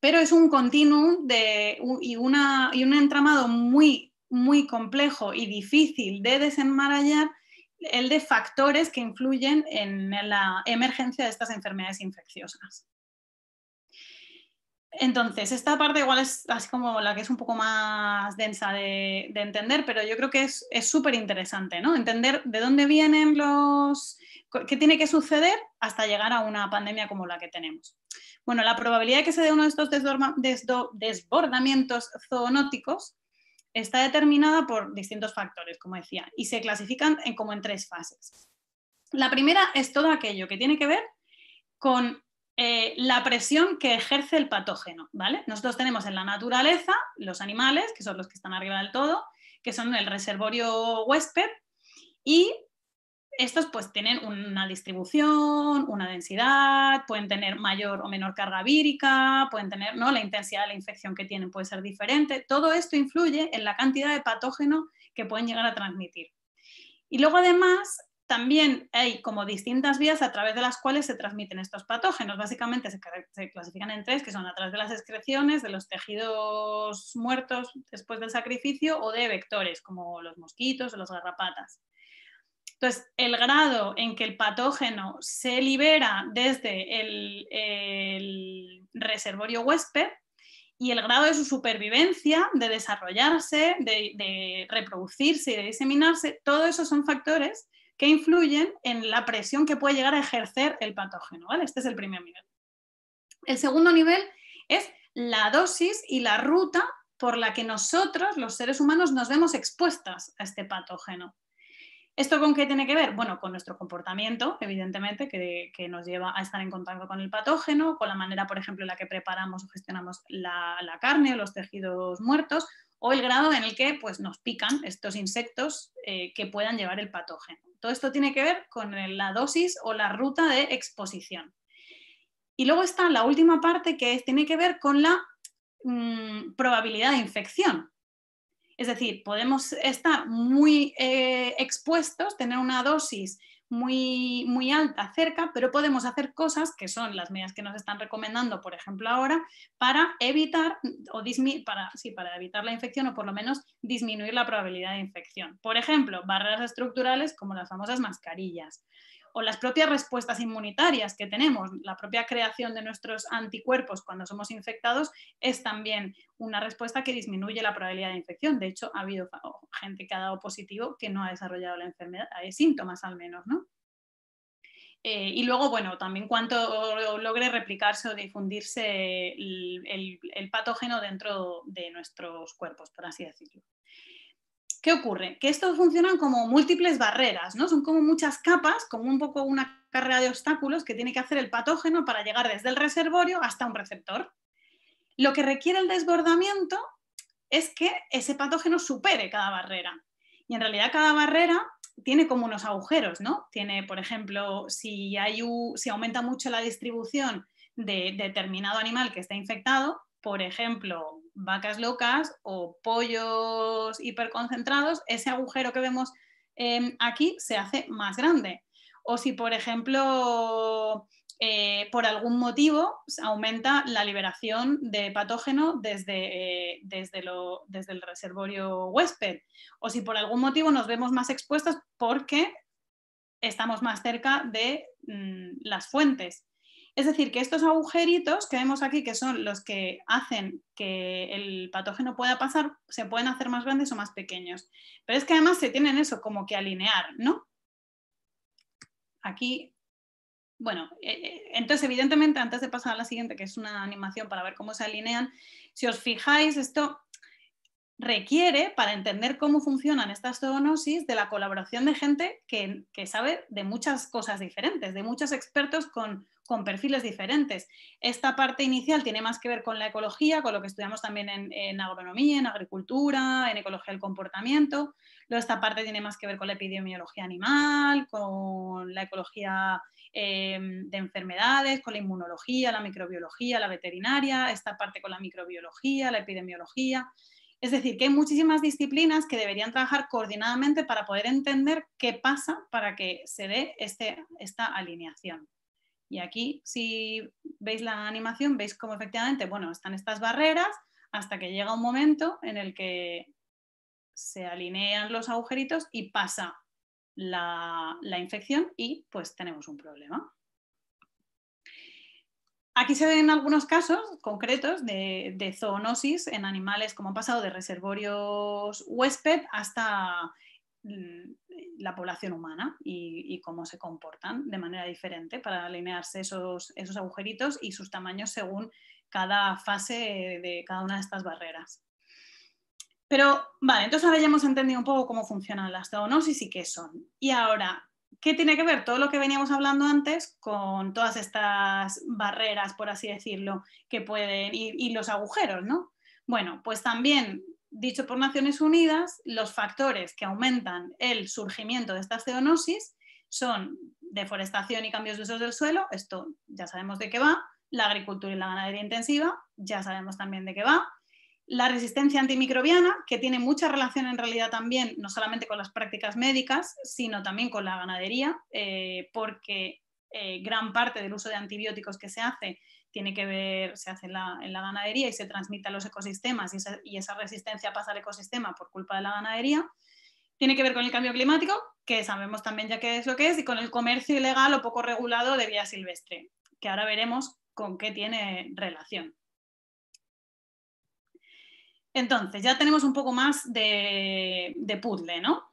Pero es un continuum de, y, una, y un entramado muy, muy complejo y difícil de desenmarañar el de factores que influyen en la emergencia de estas enfermedades infecciosas. Entonces, esta parte igual es así como la que es un poco más densa de, entender, pero yo creo que es súper interesante, ¿no? Entender de dónde vienen los... qué tiene que suceder hasta llegar a una pandemia como la que tenemos. Bueno, la probabilidad de que se dé uno de estos desbordamientos zoonóticos está determinada por distintos factores, como decía, y se clasifican en, como en tres fases. La primera es todo aquello que tiene que ver con eh, la presión que ejerce el patógeno, ¿vale? Nosotros tenemos en la naturaleza los animales, que son los que están arriba del todo, que son el reservorio huésped, y estos pues tienen una distribución, una densidad, pueden tener mayor o menor carga vírica, pueden tener, ¿no? La intensidad de la infección que tienen puede ser diferente. Todo esto influye en la cantidad de patógeno que pueden llegar a transmitir. Y luego además también hay como distintas vías a través de las cuales se transmiten estos patógenos. Básicamente se, clasifican en tres, que son a través de las excreciones, de los tejidos muertos después del sacrificio o de vectores, como los mosquitos o las garrapatas. Entonces, el grado en que el patógeno se libera desde el, reservorio huésped y el grado de su supervivencia, de desarrollarse, de, de reproducirse y de diseminarse, todo eso son factores que influyen en la presión que puede llegar a ejercer el patógeno. ¿vale? Este es el primer nivel. El segundo nivel es la dosis y la ruta por la que nosotros, los seres humanos, nos vemos expuestas a este patógeno. ¿Esto con qué tiene que ver? Bueno, con nuestro comportamiento, evidentemente, que, nos lleva a estar en contacto con el patógeno, con la manera, por ejemplo, en la que preparamos o gestionamos la, carne o los tejidos muertos, o el grado en el que pues, nos pican estos insectos eh, que puedan llevar el patógeno. Todo esto tiene que ver con la dosis o la ruta de exposición. Y luego está la última parte que tiene que ver con la mm, probabilidad de infección. Es decir, podemos estar muy eh, expuestos, tener una dosis muy, muy alta cerca, pero podemos hacer cosas que son las medidas que nos están recomendando, por ejemplo, ahora, para evitar o para, sí, para evitar la infección o por lo menos disminuir la probabilidad de infección. Por ejemplo, barreras estructurales como las famosas mascarillas o las propias respuestas inmunitarias que tenemos, la propia creación de nuestros anticuerpos cuando somos infectados es también una respuesta que disminuye la probabilidad de infección. De hecho, ha habido gente que ha dado positivo que no ha desarrollado la enfermedad, hay síntomas al menos, ¿no? Eh, y luego, bueno, también cuanto logre replicarse o difundirse el patógeno dentro de nuestros cuerpos, por así decirlo. ¿Qué ocurre? Que estos funcionan como múltiples barreras, ¿no? Son como muchas capas, como un poco una carrera de obstáculos que tiene que hacer el patógeno para llegar desde el reservorio hasta un receptor. Lo que requiere el desbordamiento es que ese patógeno supere cada barrera. Y en realidad cada barrera tiene como unos agujeros, ¿no? Tiene, por ejemplo, si, hay si aumenta mucho la distribución de determinado animal que está infectado, por ejemplo, vacas locas o pollos hiperconcentrados, ese agujero que vemos em, aquí se hace más grande. O si, por ejemplo, eh, por algún motivo aumenta la liberación de patógeno desde, eh, desde, desde, el reservorio huésped. O si por algún motivo nos vemos más expuestos porque estamos más cerca de mm, las fuentes. Es decir, que estos agujeritos que vemos aquí, que son los que hacen que el patógeno pueda pasar, se pueden hacer más grandes o más pequeños. Pero es que además se tienen eso como que alinear, ¿no? Aquí, bueno, eh, eh, entonces evidentemente antes de pasar a la siguiente, que es una animación para ver cómo se alinean, si os fijáis, esto requiere, para entender cómo funcionan estas zoonosis, de la colaboración de gente que, sabe de muchas cosas diferentes, de muchos expertos con, perfiles diferentes. Esta parte inicial tiene más que ver con la ecología, con lo que estudiamos también en, agronomía, en agricultura, en ecología del comportamiento. Luego esta parte tiene más que ver con la epidemiología animal, con la ecología eh, de enfermedades, con la inmunología, la microbiología, la veterinaria, esta parte con la microbiología, la epidemiología. Es decir, que hay muchísimas disciplinas que deberían trabajar coordinadamente para poder entender qué pasa para que se dé este, esta alineación. Y aquí, si veis la animación, veis cómo efectivamente, bueno, están estas barreras hasta que llega un momento en el que se alinean los agujeritos y pasa la, infección y pues tenemos un problema. Aquí se ven algunos casos concretos de, zoonosis en animales, como han pasado de reservorios huésped hasta mm, la población humana y, cómo se comportan de manera diferente para alinearse esos, agujeritos y sus tamaños según cada fase de cada una de estas barreras. Pero, vale, entonces ahora ya hemos entendido un poco cómo funcionan las zoonosis y qué son. Y ahora, ¿qué tiene que ver todo lo que veníamos hablando antes con todas estas barreras, por así decirlo, que pueden, y, y los agujeros, ¿no? Bueno, pues también, dicho por Naciones Unidas, los factores que aumentan el surgimiento de estas zoonosis son deforestación y cambios de usos del suelo, esto ya sabemos de qué va, la agricultura y la ganadería intensiva, ya sabemos también de qué va, la resistencia antimicrobiana, que tiene mucha relación en realidad también, no solamente con las prácticas médicas, sino también con la ganadería, eh, porque eh, gran parte del uso de antibióticos que se hace tiene que ver, se hace en la, ganadería y se transmite a los ecosistemas y esa, resistencia pasa al ecosistema por culpa de la ganadería. Tiene que ver con el cambio climático, que sabemos también ya qué es lo que es, y con el comercio ilegal o poco regulado de vida silvestre, que ahora veremos con qué tiene relación. Entonces, ya tenemos un poco más de, puzzle, ¿no?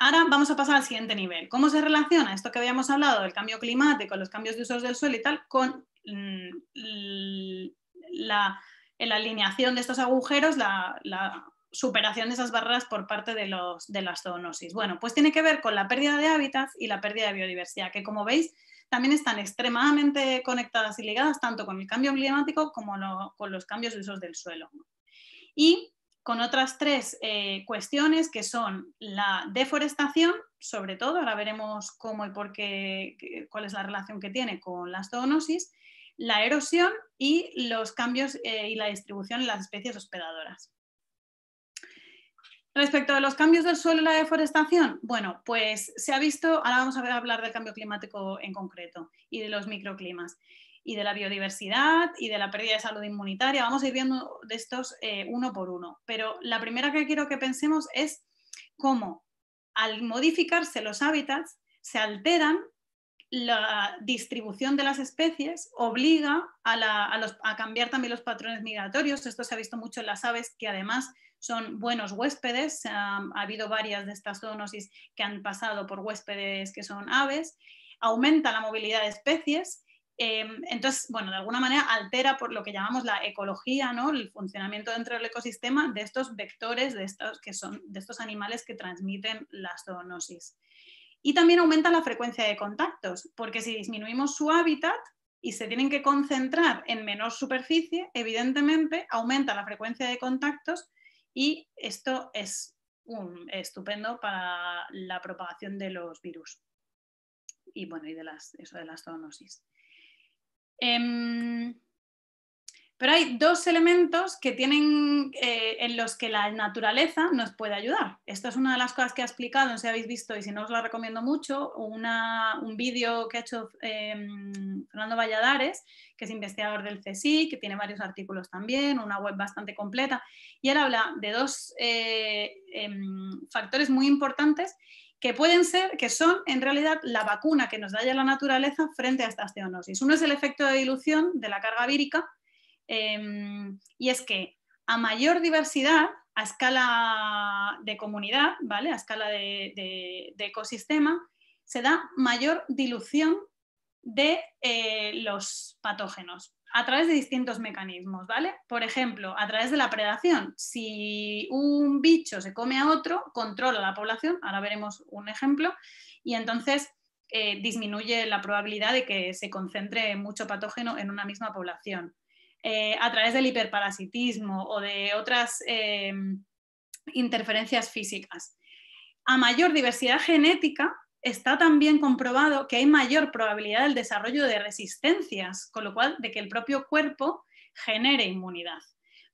Ahora vamos a pasar al siguiente nivel. ¿Cómo se relaciona esto que habíamos hablado del cambio climático, los cambios de usos del suelo y tal, con mm, la, alineación de estos agujeros, la, superación de esas barreras por parte de, los, de las zoonosis? Bueno, pues tiene que ver con la pérdida de hábitats y la pérdida de biodiversidad, que como veis también están extremadamente conectadas y ligadas tanto con el cambio climático como con los cambios de usos del suelo y con otras tres eh, cuestiones que son la deforestación, sobre todo, ahora veremos cómo y por qué, cuál es la relación que tiene con la zoonosis, la erosión y los cambios eh, y la distribución en las especies hospedadoras. Respecto a los cambios del suelo y la deforestación, bueno, pues se ha visto, ahora vamos a hablar del cambio climático en concreto y de los microclimas y de la biodiversidad y de la pérdida de salud inmunitaria. Vamos a ir viendo de estos eh, uno por uno. Pero la primera que quiero que pensemos es cómo al modificarse los hábitats se alteran la distribución de las especies obliga a, cambiar también los patrones migratorios. Esto se ha visto mucho en las aves, que además son buenos huéspedes. ha habido varias de estas zoonosis que han pasado por huéspedes que son aves. Aumenta la movilidad de especies Em, entonces, bueno, de alguna manera altera por lo que llamamos la ecología, ¿no? el funcionamiento dentro del ecosistema de estos vectores, de estos, que son, de estos animales que transmiten la zoonosis. Y también aumenta la frecuencia de contactos, porque si disminuimos su hábitat y se tienen que concentrar en menor superficie, evidentemente aumenta la frecuencia de contactos y esto es estupendo para la propagación de los virus y bueno, y de las, eso de las zoonosis. Em, pero hay dos elementos que tienen, eh, en los que la naturaleza nos puede ayudar. Esta es una de las cosas que ha explicado, no sé si habéis visto y si no os lo recomiendo mucho, un vídeo que ha hecho em, Fernando Valladares, que es investigador del CSIC, que tiene varios artículos también, una web bastante completa, y él habla de dos eh, em, factores muy importantes que pueden ser, que son en realidad la vacuna que nos da ya la naturaleza frente a estas zoonosis. Uno es el efecto de dilución de la carga vírica, em, y es que a mayor diversidad, a escala de comunidad, ¿vale? a escala de, ecosistema, se da mayor dilución de eh, los patógenos a través de distintos mecanismos, ¿vale? Por ejemplo, a través de la predación. Si un bicho se come a otro, controla la población, ahora veremos un ejemplo, y entonces eh, disminuye la probabilidad de que se concentre mucho patógeno en una misma población. Eh, a través del hiperparasitismo o de otras eh, interferencias físicas. A mayor diversidad genética, está también comprobado que hay mayor probabilidad del desarrollo de resistencias, con lo cual de que el propio cuerpo genere inmunidad.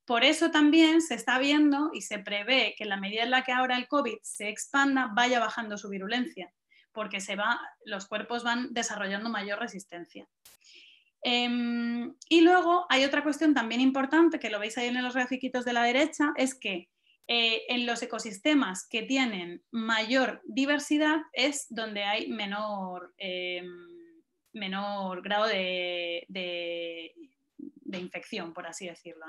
Por eso también se está viendo y se prevé que en la medida en la que ahora el COVID se expanda, vaya bajando su virulencia, porque se va, los cuerpos van desarrollando mayor resistencia. Em, y luego hay otra cuestión también importante, que lo veis ahí en los grafiquitos de la derecha, es que eh, en los ecosistemas que tienen mayor diversidad es donde hay menor, em, menor grado de, infección, por así decirlo.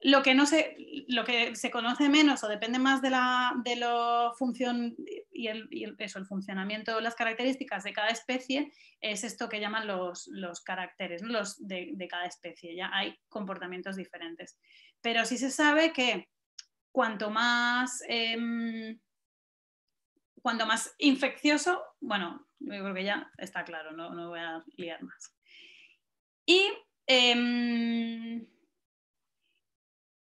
Lo que, no se, lo que se conoce menos o depende más de la de función y, el, eso, el funcionamiento, las características de cada especie, es esto que llaman los, caracteres los de, de, cada especie. Ya hay comportamientos diferentes. Pero sí se sabe que cuanto más, em, cuanto más infeccioso, bueno, yo creo que ya está claro, no, no voy a liar más. Y em,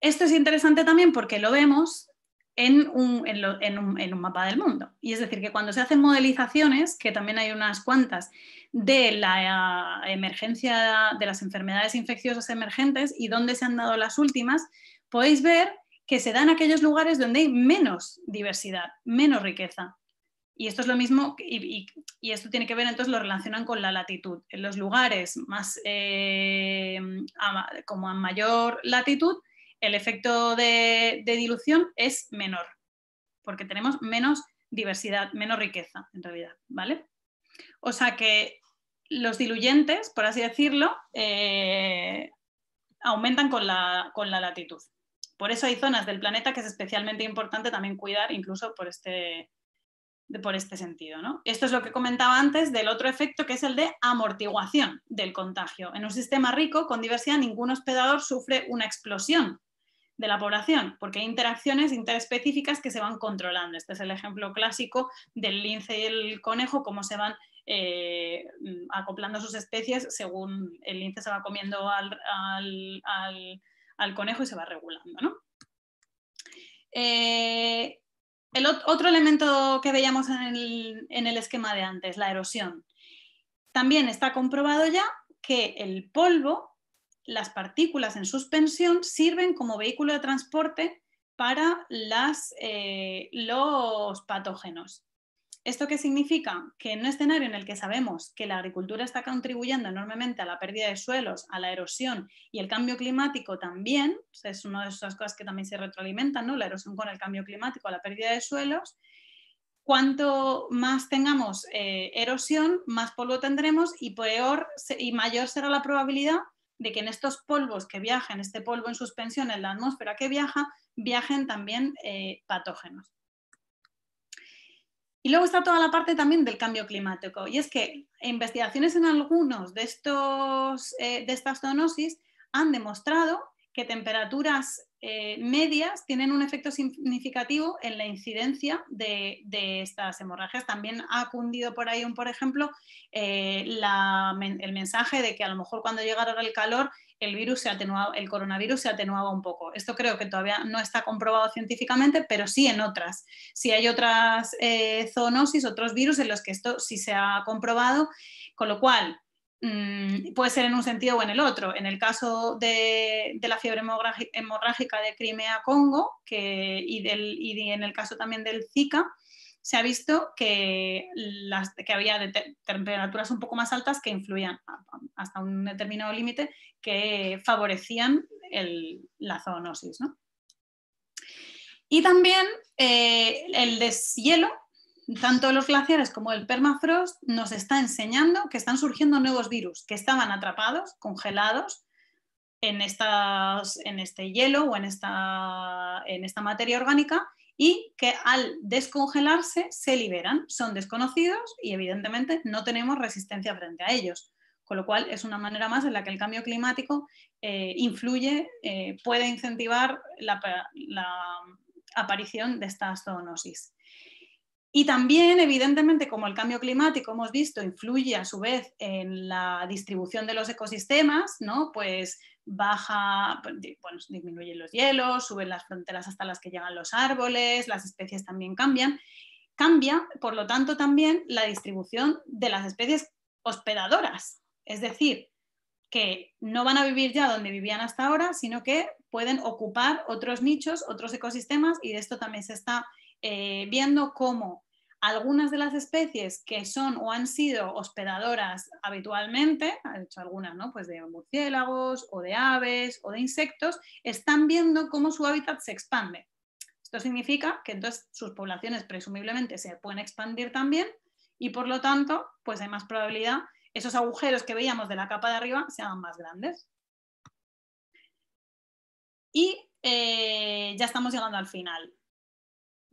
esto es interesante también porque lo vemos en un, en, un, en un, mapa del mundo. Y es decir, que cuando se hacen modelizaciones, que también hay unas cuantas, de la emergencia de las enfermedades infecciosas emergentes y dónde se han dado las últimas, podéis ver que se dan aquellos lugares donde hay menos diversidad, menos riqueza. Y esto es lo mismo, y, esto tiene que ver, entonces lo relacionan con la latitud. En los lugares más, eh, como a mayor latitud, el efecto de, dilución es menor, porque tenemos menos diversidad, menos riqueza, en realidad, ¿vale? O sea que los diluyentes, por así decirlo, eh, aumentan con la latitud. Por eso hay zonas del planeta que es especialmente importante también cuidar, incluso por este, por este sentido. Esto es lo que comentaba antes del otro efecto, que es el de amortiguación del contagio. En un sistema rico, con diversidad, ningún hospedador sufre una explosión de la población, porque hay interacciones interespecíficas que se van controlando. Este es el ejemplo clásico del lince y el conejo, cómo se van eh, acoplando sus especies según el lince se va comiendo al, al conejo y se va regulando. ¿no? Eh, el otro elemento que veíamos en el, en el esquema de antes, la erosión. También está comprobado ya que el polvo, las partículas en suspensión, sirven como vehículo de transporte para eh, los patógenos. ¿Esto qué significa? Que en un escenario en el que sabemos que la agricultura está contribuyendo enormemente a la pérdida de suelos, a la erosión y el cambio climático también, es una de esas cosas que también se retroalimentan, ¿no? la erosión con el cambio climático, la pérdida de suelos, cuanto más tengamos eh, erosión, más polvo tendremos y, peor, y mayor será la probabilidad de que en estos polvos que viajen, este polvo en suspensión en la atmósfera que viaja, viajen también eh, patógenos. Y luego está toda la parte también del cambio climático. Y es que investigaciones en algunos de, estos, eh, de estas zoonosis han demostrado que temperaturas eh, medias tienen un efecto significativo en la incidencia de, estas hemorragias. También ha cundido por ahí, un, por ejemplo, eh, el mensaje de que a lo mejor cuando llegara el calor el virus se atenuaba, el coronavirus se atenuaba un poco. Esto creo que todavía no está comprobado científicamente, pero sí en otras. Si hay otras eh, zoonosis, otros virus en los que esto sí se ha comprobado, con lo cual mm, puede ser en un sentido o en el otro. En el caso de, la fiebre hemorrágica de Crimea-Congo y, y en el caso también del Zika, se ha visto que, las, que había temperaturas un poco más altas que influían hasta un determinado límite que favorecían la zoonosis. Y también eh, el deshielo, tanto los glaciares como el permafrost, nos está enseñando que están surgiendo nuevos virus que estaban atrapados, congelados en, en este hielo o en esta, en esta materia orgánica y que al descongelarse se liberan. Son desconocidos y evidentemente no tenemos resistencia frente a ellos. Con lo cual es una manera más en la que el cambio climático eh, influye, eh, puede incentivar la, aparición de estas zoonosis. Y también, evidentemente, como el cambio climático, hemos visto, influye a su vez en la distribución de los ecosistemas, ¿no? pues baja, pues, bueno, disminuyen los hielos, suben las fronteras hasta las que llegan los árboles, las especies también cambian. Cambia, por lo tanto, también la distribución de las especies hospedadoras, es decir, que no van a vivir ya donde vivían hasta ahora, sino que pueden ocupar otros nichos, otros ecosistemas, y de esto también se está eh, viendo cómo algunas de las especies que son o han sido hospedadoras habitualmente, ha hecho algunas, ¿no? Pues de murciélagos o de aves o de insectos, están viendo cómo su hábitat se expande. Esto significa que entonces sus poblaciones presumiblemente se pueden expandir también y por lo tanto, pues hay más probabilidad esos agujeros que veíamos de la capa de arriba se hagan más grandes. Y eh, ya estamos llegando al final.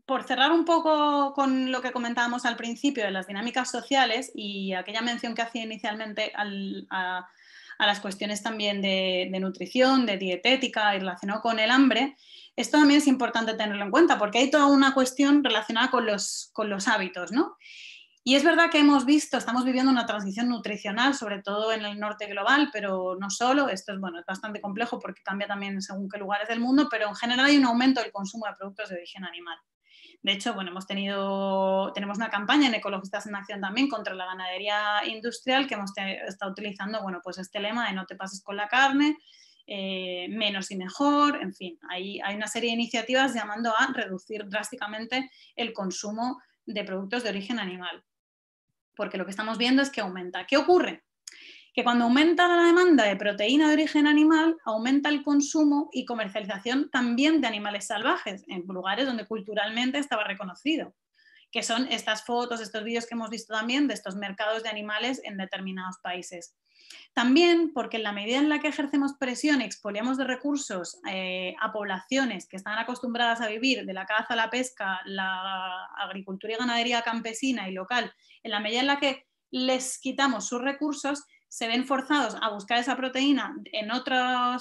Por cerrar un poco con lo que comentábamos al principio de las dinámicas sociales y aquella mención que hacía inicialmente a, las cuestiones también de, nutrición, de dietética y relacionado con el hambre, esto también es importante tenerlo en cuenta porque hay toda una cuestión relacionada con los, hábitos, ¿no? Y es verdad que hemos visto, estamos viviendo una transición nutricional, sobre todo en el norte global, pero no solo, esto es, bueno, es bastante complejo porque cambia también según qué lugares del mundo, pero en general hay un aumento del consumo de productos de origen animal. De hecho, bueno, hemos tenido, tenemos una campaña en Ecologistas en Acción también contra la ganadería industrial que hemos estado utilizando, bueno, pues este lema de no te pases con la carne, eh, menos y mejor, en fin, hay, hay una serie de iniciativas llamando a reducir drásticamente el consumo de productos de origen animal porque lo que estamos viendo es que aumenta. ¿Qué ocurre? Que cuando aumenta la demanda de proteína de origen animal, aumenta el consumo y comercialización también de animales salvajes en lugares donde culturalmente estaba reconocido, que son estas fotos, estos vídeos que hemos visto también de estos mercados de animales en determinados países. También porque en la medida en la que ejercemos presión y expoliamos de recursos eh, a poblaciones que están acostumbradas a vivir de la caza, la pesca, la agricultura y ganadería campesina y local, en la medida en la que les quitamos sus recursos, se ven forzados a buscar esa proteína en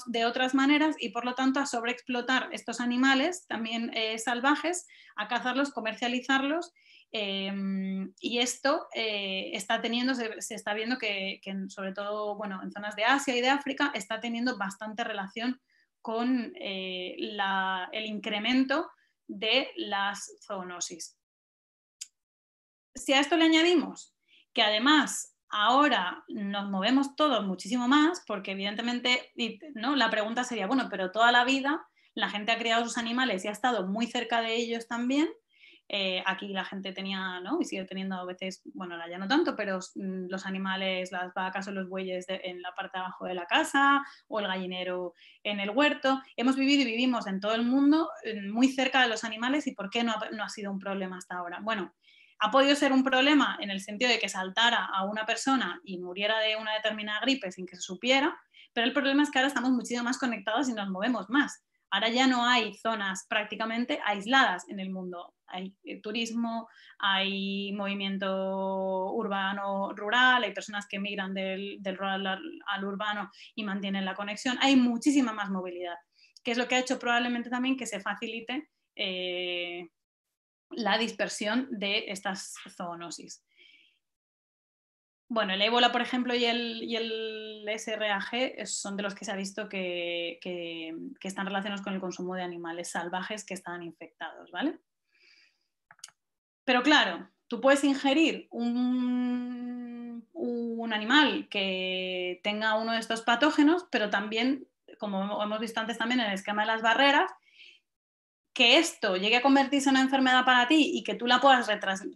de otras maneras y por lo tanto a sobreexplotar estos animales también eh, salvajes, a cazarlos, comercializarlos Em, y esto eh, está teniendo, se, está viendo que, sobre todo bueno, en zonas de Asia y de África está teniendo bastante relación con eh, el incremento de las zoonosis. Si a esto le añadimos que además ahora nos movemos todos muchísimo más, porque evidentemente ¿no? la pregunta sería, bueno, pero toda la vida la gente ha criado sus animales y ha estado muy cerca de ellos también, eh, aquí la gente tenía, ¿no? Y sigue teniendo a veces, bueno, ya no tanto, pero mm, los animales, las vacas o los bueyes en la parte de abajo de la casa o el gallinero en el huerto. Hemos vivido y vivimos en todo el mundo muy cerca de los animales y ¿por qué no ha, no ha sido un problema hasta ahora? Bueno, ha podido ser un problema en el sentido de que saltara a una persona y muriera de una determinada gripe sin que se supiera, pero el problema es que ahora estamos muchísimo más conectados y nos movemos más. Ahora ya no hay zonas prácticamente aisladas en el mundo. Hay eh, turismo, hay movimiento urbano-rural, hay personas que migran del, rural al, urbano y mantienen la conexión. Hay muchísima más movilidad, que es lo que ha hecho probablemente también que se facilite eh, la dispersión de estas zoonosis. Bueno, el ébola, por ejemplo, y el, SRAG son de los que se ha visto que, están relacionados con el consumo de animales salvajes que están infectados, ¿vale? Pero claro, tú puedes ingerir un, un animal que tenga uno de estos patógenos, pero también, como hemos visto antes también en el esquema de las barreras, que esto llegue a convertirse en una enfermedad para ti y que tú la puedas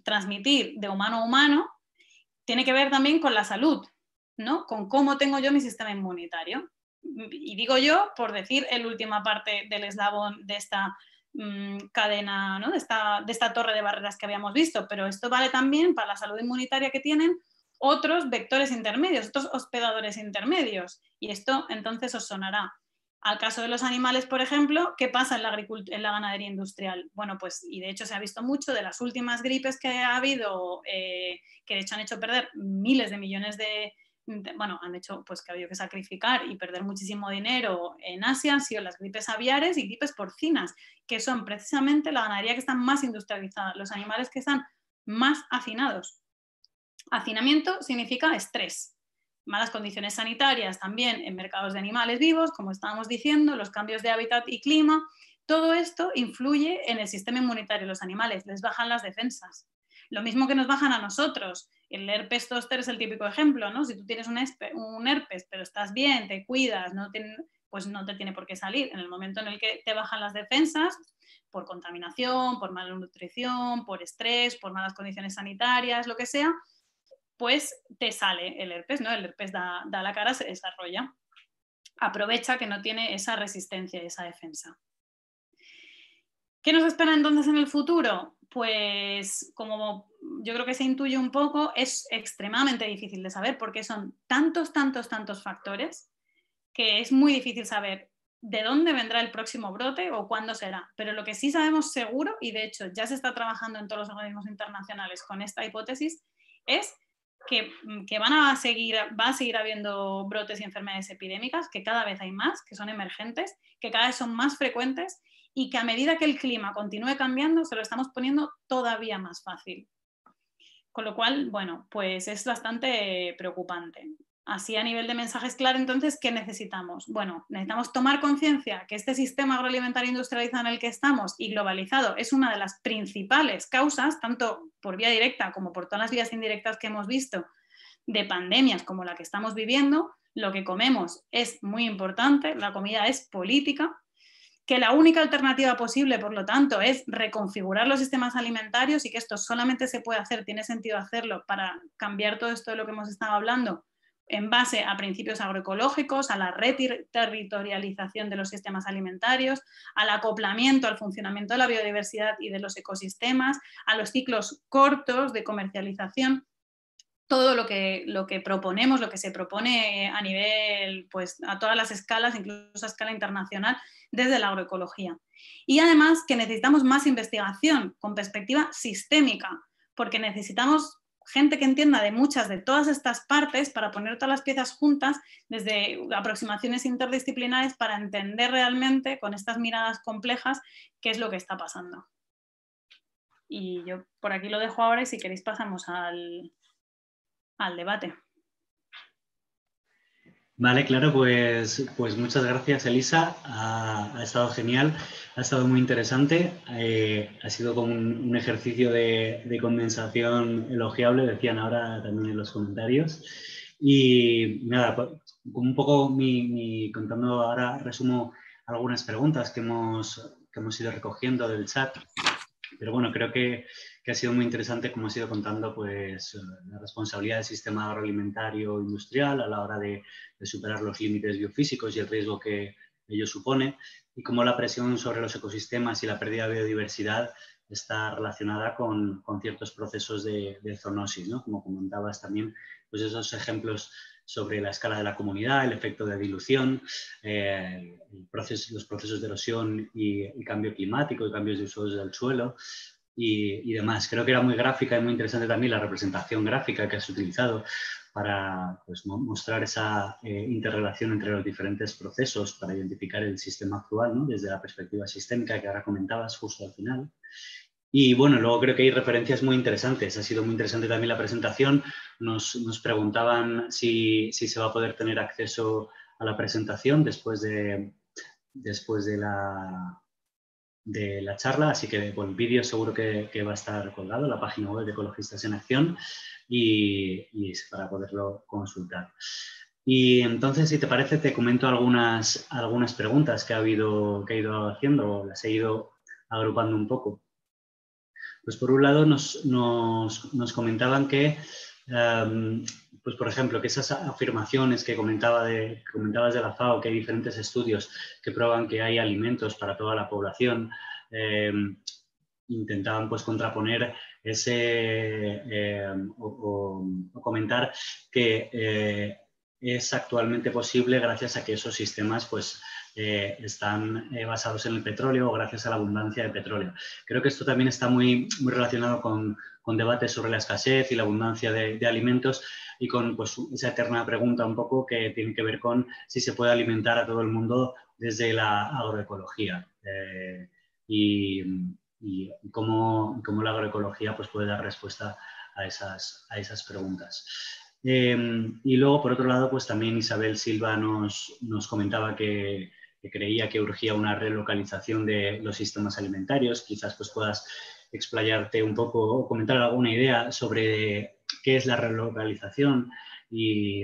transmitir de humano a humano, tiene que ver también con la salud, ¿no? Con cómo tengo yo mi sistema inmunitario. Y digo yo por decir la última parte del eslabón de esta mm, cadena, ¿no? de, esta, de esta torre de barreras que habíamos visto, pero esto vale también para la salud inmunitaria que tienen otros vectores intermedios, otros hospedadores intermedios. Y esto entonces os sonará. Al caso de los animales, por ejemplo, ¿qué pasa en la, ganadería industrial? Bueno, pues, y de hecho se ha visto mucho de las últimas gripes que ha habido, eh, que de hecho han hecho perder miles de millones de, bueno, han hecho pues que ha habido que sacrificar y perder muchísimo dinero en Asia, han sido las gripes aviares y gripes porcinas, que son precisamente la ganadería que está más industrializada, los animales que están más hacinados. Hacinamiento significa estrés malas condiciones sanitarias también en mercados de animales vivos, como estábamos diciendo, los cambios de hábitat y clima, todo esto influye en el sistema inmunitario de los animales, les bajan las defensas. Lo mismo que nos bajan a nosotros. El herpes zoster es el típico ejemplo, ¿no? Si tú tienes un, herpes, pero estás bien, te cuidas, pues no te tiene por qué salir. En el momento en el que te bajan las defensas, por contaminación, por malnutrición, por estrés, por malas condiciones sanitarias, lo que sea, pues te sale el herpes, ¿no? El herpes da, la cara, se desarrolla. Aprovecha que no tiene esa resistencia, esa defensa. ¿Qué nos espera entonces en el futuro? Pues como yo creo que se intuye un poco, es extremadamente difícil de saber porque son tantos, tantos, tantos factores que es muy difícil saber de dónde vendrá el próximo brote o cuándo será. Pero lo que sí sabemos seguro, y de hecho ya se está trabajando en todos los organismos internacionales con esta hipótesis, es que, van a seguir, va a seguir habiendo brotes y enfermedades epidémicas, que cada vez hay más, que son emergentes, que cada vez son más frecuentes y que a medida que el clima continúe cambiando, se lo estamos poniendo todavía más fácil. Con lo cual, bueno, pues es bastante preocupante. Así a nivel de mensajes claro, entonces, ¿qué necesitamos? Bueno, necesitamos tomar conciencia que este sistema agroalimentario industrializado en el que estamos y globalizado es una de las principales causas, tanto por vía directa como por todas las vías indirectas que hemos visto, de pandemias como la que estamos viviendo. Lo que comemos es muy importante, la comida es política, que la única alternativa posible, por lo tanto, es reconfigurar los sistemas alimentarios y que esto solamente se puede hacer, tiene sentido hacerlo para cambiar todo esto de lo que hemos estado hablando en base a principios agroecológicos, a la reterritorialización de los sistemas alimentarios, al acoplamiento, al funcionamiento de la biodiversidad y de los ecosistemas, a los ciclos cortos de comercialización. Todo lo que, lo que proponemos, lo que se propone a nivel, pues a todas las escalas, incluso a escala internacional, desde la agroecología. Y además que necesitamos más investigación con perspectiva sistémica, porque necesitamos gente que entienda de muchas de todas estas partes para poner todas las piezas juntas desde aproximaciones interdisciplinares para entender realmente con estas miradas complejas qué es lo que está pasando. Y yo por aquí lo dejo ahora y si queréis pasamos al, al debate. Vale, claro, pues, pues muchas gracias Elisa, ha, estado genial, ha estado muy interesante, eh, ha sido como un, ejercicio de, condensación elogiable, decían ahora también en los comentarios. Y nada, pues, un poco mi, contando ahora, resumo algunas preguntas que hemos, que hemos ido recogiendo del chat. Pero bueno, creo que, que, ha sido muy interesante como ha ido contando pues, la responsabilidad del sistema agroalimentario industrial a la hora de, de superar los límites biofísicos y el riesgo que ello supone y cómo la presión sobre los ecosistemas y la pérdida de biodiversidad está relacionada con, con ciertos procesos de, de zoonosis, ¿no? como comentabas también, pues esos ejemplos sobre la escala de la comunidad, el efecto de dilución, eh, los procesos de erosión y, cambio climático y cambios de usos del suelo y, demás. Creo que era muy gráfica y muy interesante también la representación gráfica que has utilizado para pues, mostrar esa eh, interrelación entre los diferentes procesos para identificar el sistema actual desde la perspectiva sistémica que ahora comentabas justo al final. Y bueno, luego creo que hay referencias muy interesantes. Ha sido muy interesante también la presentación. Nos, nos preguntaban si, si, se va a poder tener acceso a la presentación después de, después de, la, de la charla. Así que el vídeo seguro que, que, va a estar colgado en la página web de Ecologistas en Acción y, y para poderlo consultar. Y entonces, si te parece, te comento algunas, algunas preguntas que ha, habido, que he ido haciendo, las he ido agrupando un poco. Pues por un lado nos, comentaban que, em, pues por ejemplo, que esas afirmaciones que, comentaba de, comentabas de la FAO, que hay diferentes estudios que prueban que hay alimentos para toda la población, em, intentaban pues contraponer ese em, o, comentar que eh, es actualmente posible gracias a que esos sistemas pues eh, están eh, basados en el petróleo gracias a la abundancia de petróleo. Creo que esto también está muy, muy relacionado con, con debates sobre la escasez y la abundancia de, alimentos y con pues, esa eterna pregunta un poco que tiene que ver con si se puede alimentar a todo el mundo desde la agroecología eh, y, y cómo, cómo, la agroecología pues, puede dar respuesta a esas, a esas preguntas. y luego, por otro lado, pues también Isabel Silva nos, nos comentaba que, que creía que urgía una relocalización de los sistemas alimentarios. Quizás pues puedas explayarte un poco o comentar alguna idea sobre qué es la relocalización y,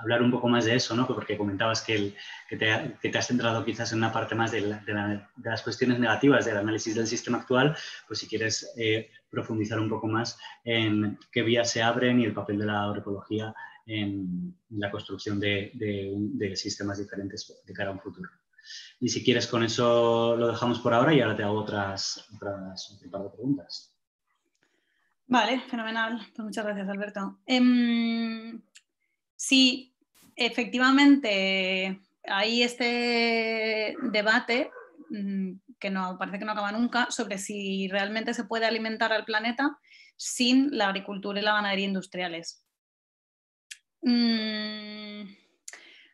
hablar un poco más de eso, ¿no? porque comentabas que, te, has centrado quizás en una parte más de, las cuestiones negativas del análisis del sistema actual, pues si quieres eh, profundizar un poco más en qué vías se abren y el papel de la agroecología en, la construcción de, sistemas diferentes de cara a un futuro. Y si quieres, con eso lo dejamos por ahora y ahora te hago otras, un par de preguntas. Vale, fenomenal. Pues muchas gracias, Alberto. Em, sí, efectivamente, hay este debate mm, que no, parece que no acaba nunca sobre si realmente se puede alimentar al planeta sin la agricultura y la ganadería industriales. Mm,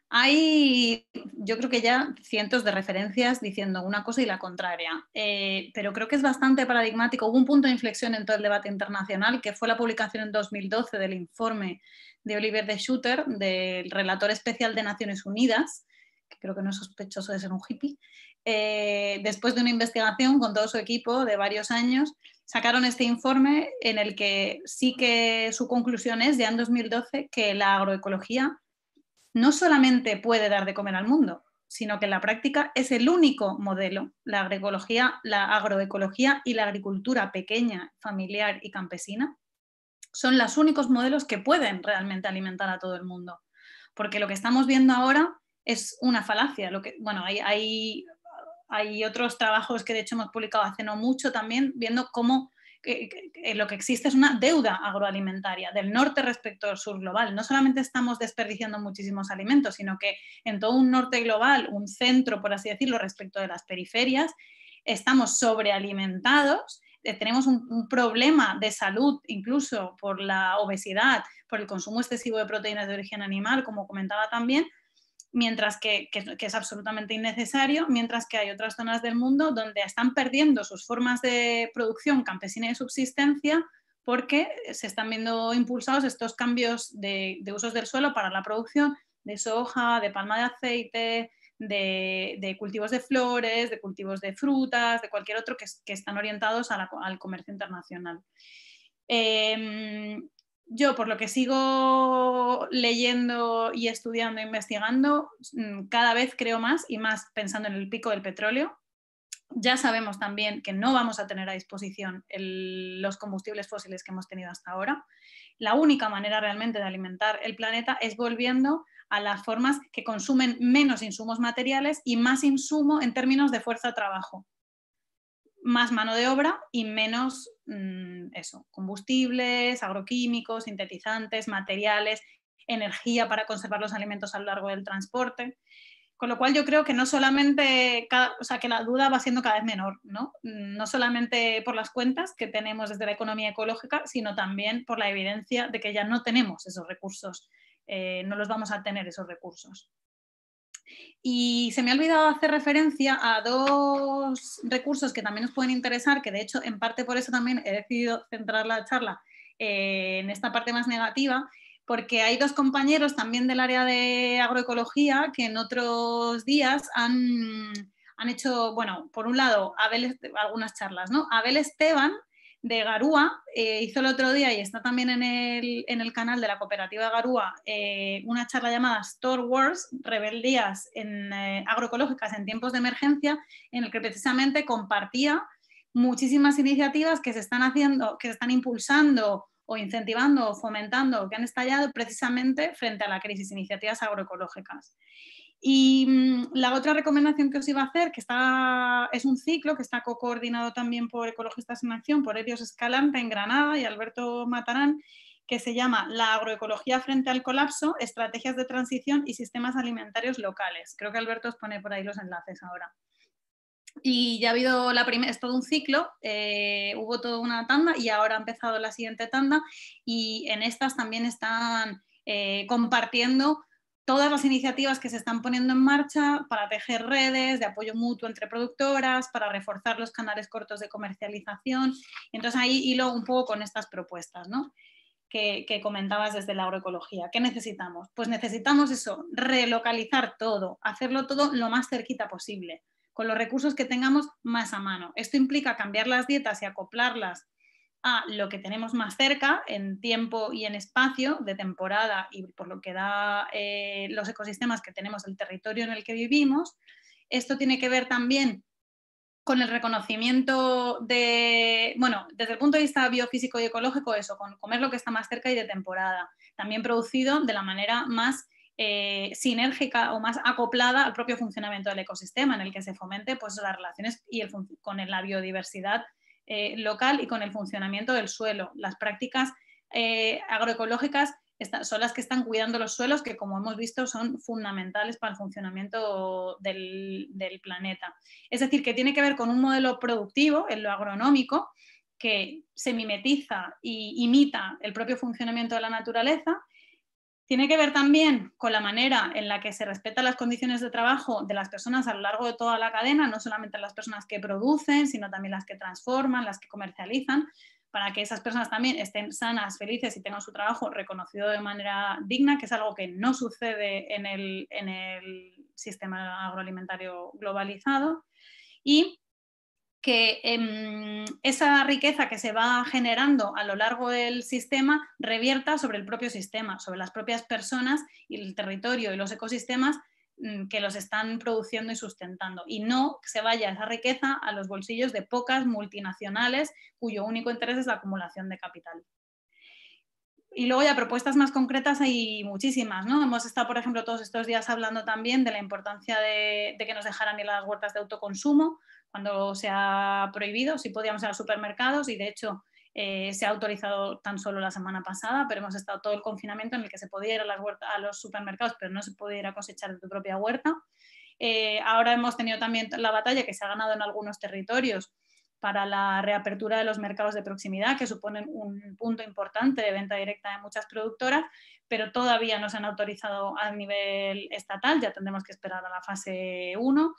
hay, yo creo que ya cientos de referencias diciendo una cosa y la contraria, eh, pero creo que es bastante paradigmático. Hubo un punto de inflexión en todo el debate internacional, que fue la publicación en 2012 del informe de Oliver de Schutter, del relator especial de Naciones Unidas, que creo que no es sospechoso de ser un hippie. Eh, después de una investigación con todo su equipo de varios años, sacaron este informe en el que sí que su conclusión es, ya en 2012, que la agroecología no solamente puede dar de comer al mundo, sino que en la práctica es el único modelo, la agroecología, la agroecología y la agricultura pequeña, familiar y campesina, son los únicos modelos que pueden realmente alimentar a todo el mundo. Porque lo que estamos viendo ahora es una falacia. Bueno, hay, hay otros trabajos que de hecho hemos publicado hace no mucho también, viendo cómo lo que existe es una deuda agroalimentaria del norte respecto al sur global. No solamente estamos desperdiciando muchísimos alimentos, sino que en todo un norte global, un centro, por así decirlo, respecto de las periferias, estamos sobrealimentados, eh, tenemos un problema de salud incluso por la obesidad, por el consumo excesivo de proteínas de origen animal, como comentaba también, mientras que, es absolutamente innecesario, mientras que hay otras zonas del mundo donde están perdiendo sus formas de producción campesina y subsistencia porque se están viendo impulsados estos cambios de, usos del suelo para la producción de soja, de palma de aceite, de, cultivos de flores, de cultivos de frutas, de cualquier otro que, están orientados al comercio internacional. Em, yo, por lo que sigo leyendo y estudiando e investigando, mm, cada vez creo más y más pensando en el pico del petróleo. Ya sabemos también que no vamos a tener a disposición los combustibles fósiles que hemos tenido hasta ahora. La única manera realmente de alimentar el planeta es volviendo a las formas que consumen menos insumos materiales y más insumo en términos de fuerza de trabajo más mano de obra y menos mm, eso, combustibles, agroquímicos, sintetizantes, materiales, energía para conservar los alimentos a lo largo del transporte. Con lo cual yo creo que no solamente, o sea, que la duda va siendo cada vez menor, ¿no? No solamente por las cuentas que tenemos desde la economía ecológica, sino también por la evidencia de que ya no tenemos esos recursos, eh, no los vamos a tener esos recursos. Y se me ha olvidado hacer referencia a dos recursos que también nos pueden interesar, que de hecho en parte por eso también he decidido centrar la charla eh, en esta parte más negativa, porque hay dos compañeros también del área de agroecología que en otros días han, han hecho, bueno, por un lado, Abel, algunas charlas, ¿no? Abel Esteban de Garúa eh, hizo el otro día y está también en el, canal de la cooperativa Garúa eh, una charla llamada Store Wars, rebeldías en, eh, agroecológicas en tiempos de emergencia, en el que precisamente compartía muchísimas iniciativas que se están haciendo, que se están impulsando o incentivando o fomentando, que han estallado precisamente frente a la crisis, iniciativas agroecológicas. Y mm, la otra recomendación que os iba a hacer, que está, es un ciclo que está co-coordinado también por Ecologistas en Acción, por Helios Escalante en Granada y Alberto Matarán, que se llama La agroecología frente al colapso, estrategias de transición y sistemas alimentarios locales. Creo que Alberto os pone por ahí los enlaces ahora. Y ya ha habido la primera, es todo un ciclo, eh, hubo toda una tanda y ahora ha empezado la siguiente tanda y en estas también están eh, compartiendo todas las iniciativas que se están poniendo en marcha para tejer redes de apoyo mutuo entre productoras, para reforzar los canales cortos de comercialización. Entonces ahí hilo un poco con estas propuestas. Que, que, comentabas desde la agroecología. ¿Qué necesitamos? Pues necesitamos eso, relocalizar todo, hacerlo todo lo más cerquita posible, con los recursos que tengamos más a mano. Esto implica cambiar las dietas y acoplarlas a lo que tenemos más cerca en tiempo y en espacio de temporada y por lo que da eh, los ecosistemas que tenemos, el territorio en el que vivimos. Esto tiene que ver también con el reconocimiento de, bueno, desde el punto de vista biofísico y ecológico, eso, con comer lo que está más cerca y de temporada. También producido de la manera más eh, sinérgica o más acoplada al propio funcionamiento del ecosistema, en el que se fomente pues, las relaciones y con la biodiversidad eh, local y con el funcionamiento del suelo. Las prácticas eh, agroecológicas son las que están cuidando los suelos, que como hemos visto son fundamentales para el funcionamiento del, del, planeta. Es decir, que tiene que ver con un modelo productivo en lo agronómico que se mimetiza e imita el propio funcionamiento de la naturaleza. Tiene que ver también con la manera en la que se respetan las condiciones de trabajo de las personas a lo largo de toda la cadena, no solamente las personas que producen, sino también las que transforman, las que comercializan, para que esas personas también estén sanas, felices y tengan su trabajo reconocido de manera digna, que es algo que no sucede en el, en el sistema agroalimentario globalizado. Y que em, esa riqueza que se va generando a lo largo del sistema revierta sobre el propio sistema, sobre las propias personas y el territorio y los ecosistemas mm, que los están produciendo y sustentando y no se vaya esa riqueza a los bolsillos de pocas multinacionales cuyo único interés es la acumulación de capital. Y luego ya propuestas más concretas hay muchísimas, ¿no? Hemos estado, por ejemplo, todos estos días hablando también de la importancia de, de que nos dejaran ir las huertas de autoconsumo, cuando se ha prohibido, si podíamos ir a supermercados y de hecho eh, se ha autorizado tan solo la semana pasada, pero hemos estado todo el confinamiento en el que se podía ir a, las a los supermercados, pero no se podía ir a cosechar de tu propia huerta. Eh, ahora hemos tenido también la batalla que se ha ganado en algunos territorios para la reapertura de los mercados de proximidad, que suponen un punto importante de venta directa de muchas productoras, pero todavía no se han autorizado a nivel estatal, ya tendremos que esperar a la fase 1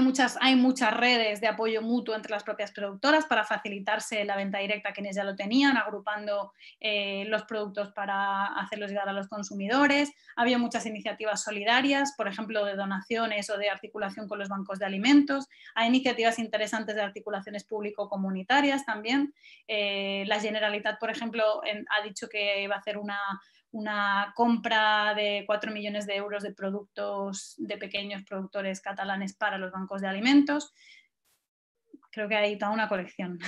muchas, hay muchas redes de apoyo mutuo entre las propias productoras para facilitarse la venta directa a quienes ya lo tenían, agrupando eh, los productos para hacerlos llegar a los consumidores. Había muchas iniciativas solidarias, por ejemplo, de donaciones o de articulación con los bancos de alimentos. Hay iniciativas interesantes de articulaciones público-comunitarias también. Eh, la Generalitat, por ejemplo, ha dicho que va a hacer una una compra de 4 millones de euros de productos de pequeños productores catalanes para los bancos de alimentos. Creo que hay toda una colección.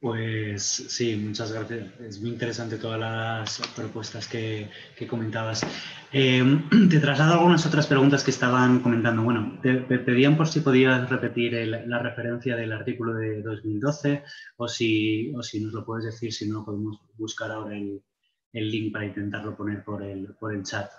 Pues sí, muchas gracias. Es muy interesante todas las propuestas que, comentabas. Eh, te traslado algunas otras preguntas que estaban comentando. Bueno, te, pedían por si podías repetir la referencia del artículo de 2012 o si, o si nos lo puedes decir, si no podemos buscar ahora el, el link para intentarlo poner por el, por el chat.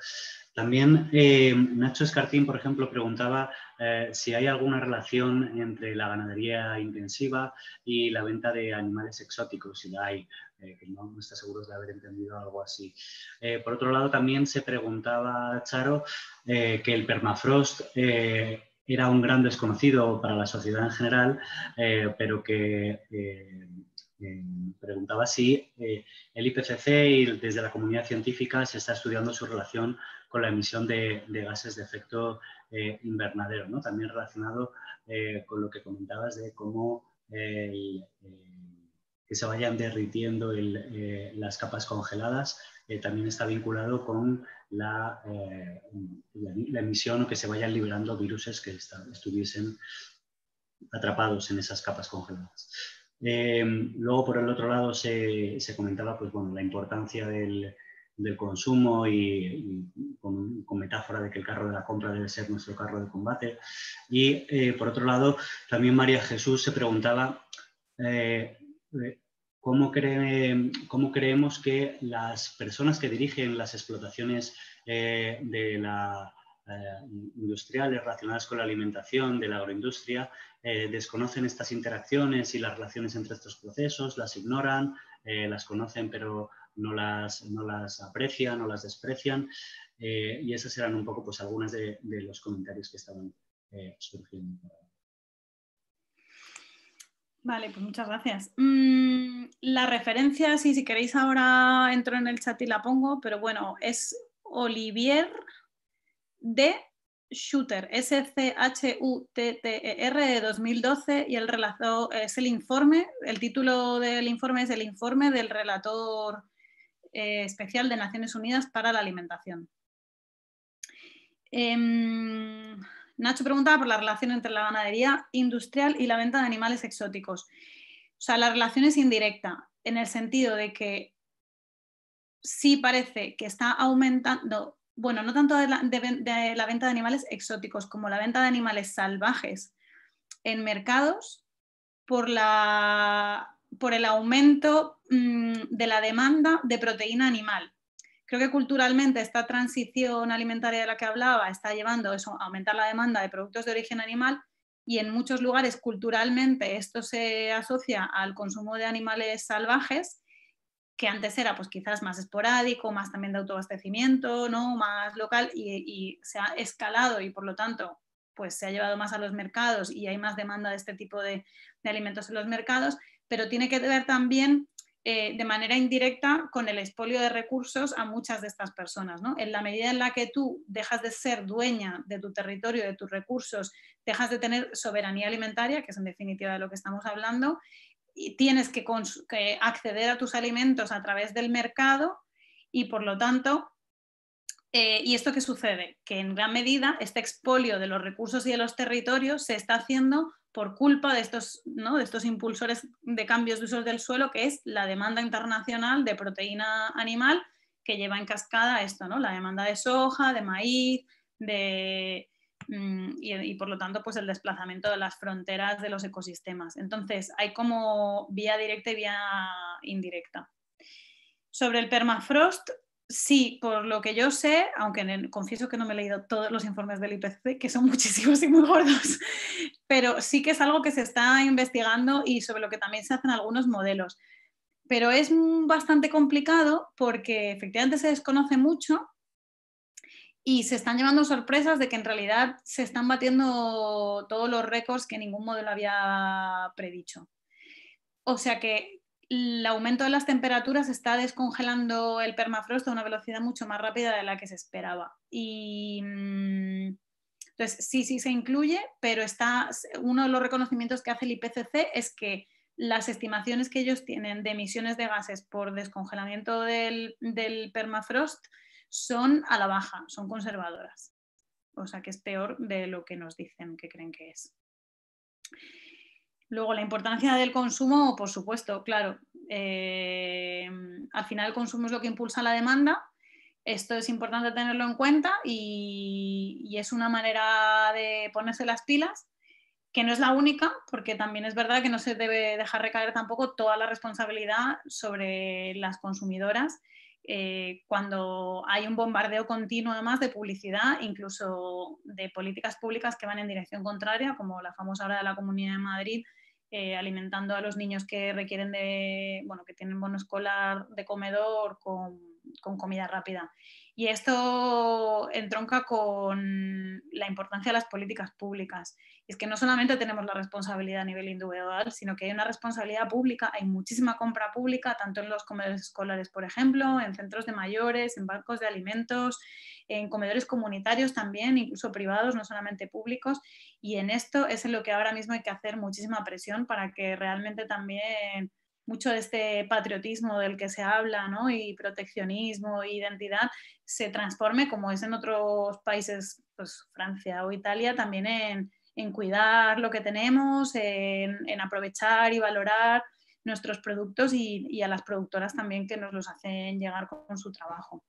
También eh, Nacho Escartín, por ejemplo, preguntaba eh, si hay alguna relación entre la ganadería intensiva y la venta de animales exóticos, si la hay, eh, que no, está seguro de haber entendido algo así. por otro lado, también se preguntaba, Charo, que el permafrost era un gran desconocido para la sociedad en general, pero que preguntaba si el IPCC y desde la comunidad científica se está estudiando su relación con la emisión de, gases de efecto eh, invernadero, también relacionado eh, con lo que comentabas de cómo eh, que se vayan derritiendo las capas congeladas, también está vinculado con la, emisión o que se vayan liberando virus que estuviesen atrapados en esas capas congeladas. luego, por el otro lado, se, se comentaba pues, bueno, la importancia del, del consumo y, con, metáfora de que el carro de la compra debe ser nuestro carro de combate. Y eh, por otro lado, también María Jesús se preguntaba eh, eh, ¿cómo, creemos que las personas que dirigen las explotaciones industriales relacionadas con la alimentación, de la agroindustria, desconocen estas interacciones y las relaciones entre estos procesos, las ignoran, las conocen pero no las, no las aprecian, no las desprecian. Eh, y esas eran un poco pues, algunas de, los comentarios que estaban eh, surgiendo. Vale, pues muchas gracias. Mm, la referencia, sí, si queréis ahora entro en el chat y la pongo, pero bueno, es Olivier de Shooter, S-C-H-U-T-T-E-R de 2012 y el relator es el informe, el título del informe es el informe del relator eh, especial de Naciones Unidas para la Alimentación. Em, Nacho preguntaba por la relación entre la ganadería industrial y la venta de animales exóticos. O sea, la relación es indirecta. en el sentido de que sí parece que está aumentando, bueno, no tanto de la, venta de animales exóticos como la venta de animales salvajes en mercados por, la, por el aumento mm, de la demanda de proteína animal. Creo que culturalmente esta transición alimentaria de la que hablaba está llevando eso, a aumentar la demanda de productos de origen animal y en muchos lugares culturalmente esto se asocia al consumo de animales salvajes que antes era pues quizás más esporádico, más también de autoabastecimiento, ¿no? más local y, se ha escalado y por lo tanto pues se ha llevado más a los mercados y hay más demanda de este tipo de, alimentos en los mercados, pero tiene que ver también eh, de manera indirecta con el expolio de recursos a muchas de estas personas. ¿no? En la medida en la que tú dejas de ser dueña de tu territorio, de tus recursos, dejas de tener soberanía alimentaria, que es en definitiva de lo que estamos hablando, y tienes que, acceder a tus alimentos a través del mercado y por lo tanto, eh, ¿y esto qué sucede? Que en gran medida este expolio de los recursos y de los territorios se está haciendo por culpa de estos, ¿no? de estos impulsores de cambios de usos del suelo, que es la demanda internacional de proteína animal que lleva en cascada esto, ¿no? la demanda de soja, de maíz, de, Mm, y, por lo tanto pues el desplazamiento de las fronteras de los ecosistemas. Entonces hay como vía directa y vía indirecta. Sobre el permafrost, sí, por lo que yo sé, aunque confieso que no me he leído todos los informes del IPCC, que son muchísimos y muy gordos, pero sí que es algo que se está investigando y sobre lo que también se hacen algunos modelos. Pero es bastante complicado porque efectivamente se desconoce mucho y se están llevando sorpresas de que en realidad se están batiendo todos los récords que ningún modelo había predicho. O sea que el aumento de las temperaturas está descongelando el permafrost a una velocidad mucho más rápida de la que se esperaba. Y mm, entonces sí, sí se incluye, pero está, uno de los reconocimientos que hace el IPCC es que las estimaciones que ellos tienen de emisiones de gases por descongelamiento del, del permafrost son a la baja, son conservadoras. O sea que es peor de lo que nos dicen que creen que es. Luego, la importancia del consumo, por supuesto, claro. Eh, al final el consumo es lo que impulsa la demanda. Esto es importante tenerlo en cuenta y, es una manera de ponerse las pilas que no es la única, porque también es verdad que no se debe dejar recaer tampoco toda la responsabilidad sobre las consumidoras eh, cuando hay un bombardeo continuo además de publicidad, incluso de políticas públicas que van en dirección contraria, como la famosa hora de la Comunidad de Madrid, eh, alimentando a los niños que requieren de, bueno, que tienen bono escolar de comedor con, con comida rápida. Y esto entronca con la importancia de las políticas públicas. Es que no solamente tenemos la responsabilidad a nivel individual, sino que hay una responsabilidad pública, hay muchísima compra pública, tanto en los comedores escolares, por ejemplo, en centros de mayores, en bancos de alimentos, en comedores comunitarios también, incluso privados, no solamente públicos. Y en esto es en lo que ahora mismo hay que hacer muchísima presión para que realmente también mucho de este patriotismo del que se habla, ¿no? y proteccionismo identidad, se transforme, como es en otros países, pues Francia o Italia, también en, cuidar lo que tenemos, en, aprovechar y valorar nuestros productos y, a las productoras también que nos los hacen llegar con su trabajo.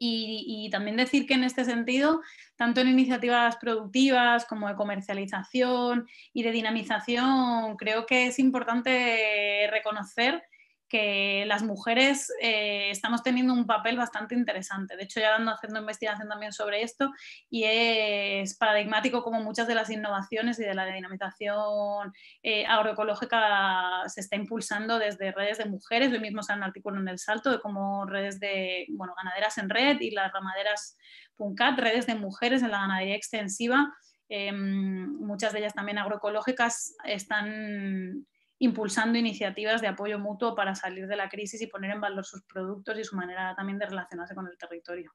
Y, también decir que en este sentido, tanto en iniciativas productivas como de comercialización y de dinamización, creo que es importante reconocer que las mujeres eh, estamos teniendo un papel bastante interesante. De hecho, ya ando haciendo investigación también sobre esto y es paradigmático como muchas de las innovaciones y de la dinamización eh, agroecológica se está impulsando desde redes de mujeres. Hoy mismo sale un artículo en El Salto de cómo redes de bueno, ganaderas en red y las ramaderas PUNCAT, redes de mujeres en la ganadería extensiva. Em, muchas de ellas también agroecológicas están impulsando iniciativas de apoyo mutuo para salir de la crisis y poner en valor sus productos y su manera también de relacionarse con el territorio.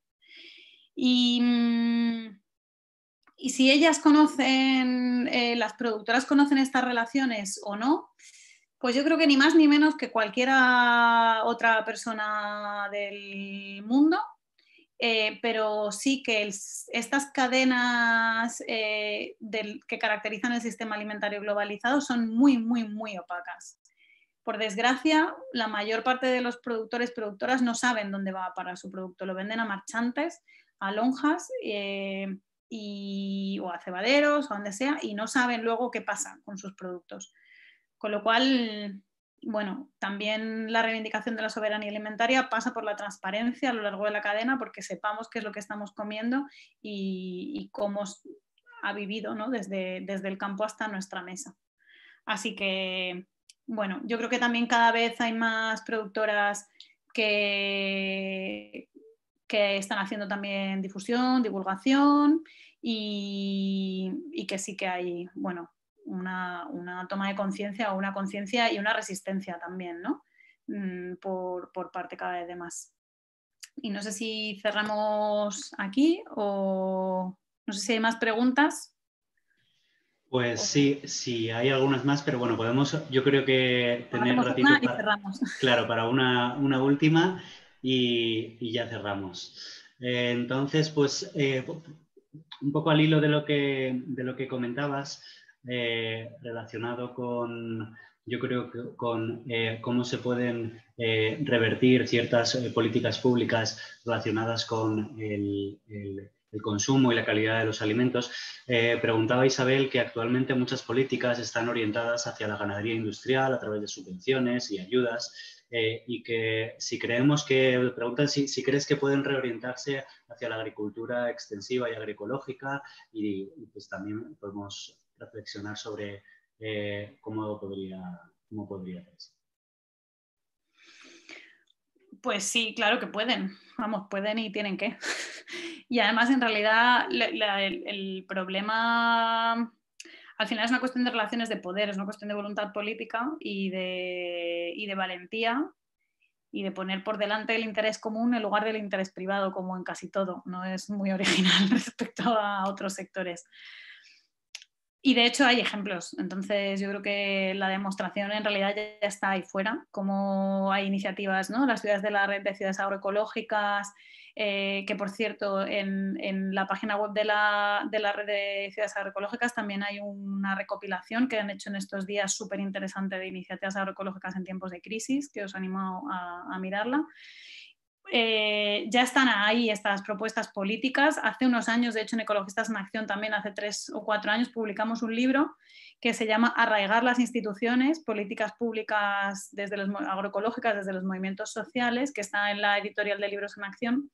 Y, mm, si ellas conocen, eh, las productoras conocen estas relaciones o no, pues yo creo que ni más ni menos que cualquiera otra persona del mundo eh, pero sí que estas cadenas eh, que caracterizan el sistema alimentario globalizado son muy, muy, muy opacas. por desgracia, la mayor parte de los productores, productoras no saben dónde va para su producto. Lo venden a marchantes, a lonjas eh, y, o a cebaderos o donde sea y no saben luego qué pasa con sus productos. Con lo cual, bueno, también la reivindicación de la soberanía alimentaria pasa por la transparencia a lo largo de la cadena porque sepamos qué es lo que estamos comiendo y, cómo ha vivido ¿no? desde, desde el campo hasta nuestra mesa. Así que bueno, yo creo que también cada vez hay más productoras que, que están haciendo también difusión, divulgación y, que sí que hay, bueno, una, toma de conciencia o una conciencia y una resistencia también, ¿no? Mm, por, por, parte cada vez de más. Y no sé si cerramos aquí o no sé si hay más preguntas. Pues sí, sí, hay algunas más, pero bueno, podemos, yo creo que tener un ratito para, claro, para una, última y, ya cerramos. Eh, entonces, pues eh, un poco al hilo de lo que, de lo que comentabas, eh, relacionado con, yo creo que con cómo se pueden revertir ciertas políticas públicas relacionadas con el consumo y la calidad de los alimentos. Eh, preguntaba Isabel que actualmente muchas políticas están orientadas hacia la ganadería industrial a través de subvenciones y ayudas eh, y que si creemos que, preguntan si, si, crees que pueden reorientarse hacia la agricultura extensiva y agroecológica y, pues también podemos reflexionar sobre eh, cómo podría, cómo podría. Pues sí, claro que pueden. Vamos, pueden y tienen que. Y además, en realidad, el, problema al final es una cuestión de relaciones de poder, es una cuestión de voluntad política y de, y de valentía y de poner por delante el interés común en lugar del interés privado, como en casi todo. No es muy original respecto a otros sectores. Y de hecho hay ejemplos, entonces yo creo que la demostración en realidad ya está ahí fuera, como hay iniciativas, ¿no? Las ciudades de la red de ciudades agroecológicas, eh, que por cierto en, la página web de la, red de ciudades agroecológicas también hay una recopilación que han hecho en estos días súper interesante de iniciativas agroecológicas en tiempos de crisis, que os animo a mirarla. Eh, ya están ahí estas propuestas políticas. Hace unos años, de hecho, en Ecologistas en Acción también, hace tres o cuatro años, publicamos un libro que se llama Arraigar las instituciones, políticas públicas desde los, agroecológicas desde los movimientos sociales, que está en la editorial de Libros en Acción,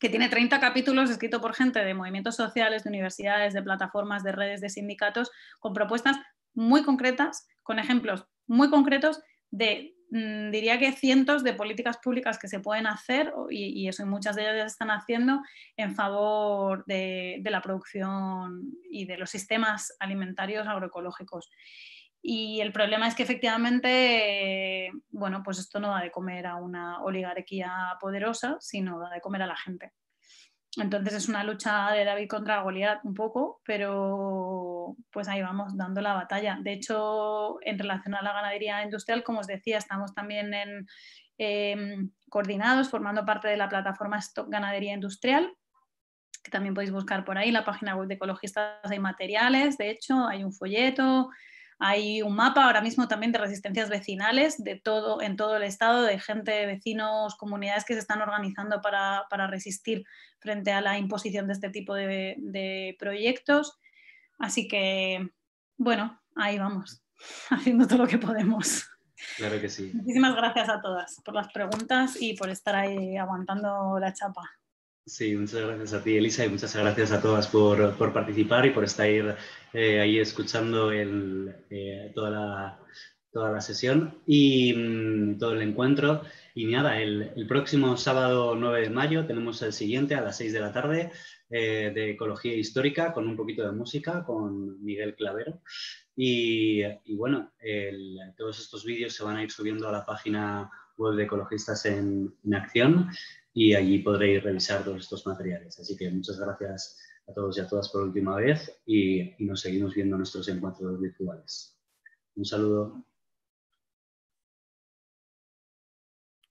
que tiene 30 capítulos escrito por gente de movimientos sociales, de universidades, de plataformas, de redes, de sindicatos, con propuestas muy concretas, con ejemplos muy concretos de diría que cientos de políticas públicas que se pueden hacer y, eso muchas de ellas ya se están haciendo en favor de, la producción y de los sistemas alimentarios agroecológicos. Y el problema es que efectivamente, bueno, pues esto no da de comer a una oligarquía poderosa, sino da de comer a la gente. Entonces es una lucha de David contra Goliat un poco, pero pues ahí vamos dando la batalla. De hecho, en relación a la ganadería industrial, como os decía, estamos también en, em, coordinados, formando parte de la plataforma Ganadería Industrial, que también podéis buscar por ahí, la página web de ecologistas hay materiales, de hecho, hay un folleto, hay un mapa ahora mismo también de resistencias vecinales de todo, en todo el estado, de gente, vecinos, comunidades que se están organizando para, resistir frente a la imposición de este tipo de, proyectos. Así que, bueno, ahí vamos, haciendo todo lo que podemos. Claro que sí. Muchísimas gracias a todas por las preguntas y por estar ahí aguantando la chapa. Sí, muchas gracias a ti, Elisa, y muchas gracias a todas por, participar y por estar eh, ahí escuchando eh, toda, la, toda, la, sesión y mm, todo el encuentro. Y nada, el, próximo sábado 9 de mayo tenemos el siguiente a las 6 de la tarde eh, de Ecología Histórica con un poquito de música con Miguel Clavero. Y, bueno, todos estos vídeos se van a ir subiendo a la página web de Ecologistas en Acción y allí podréis revisar todos estos materiales. Así que muchas gracias a todos y a todas por última vez y, nos seguimos viendo en nuestros encuentros virtuales. Un saludo.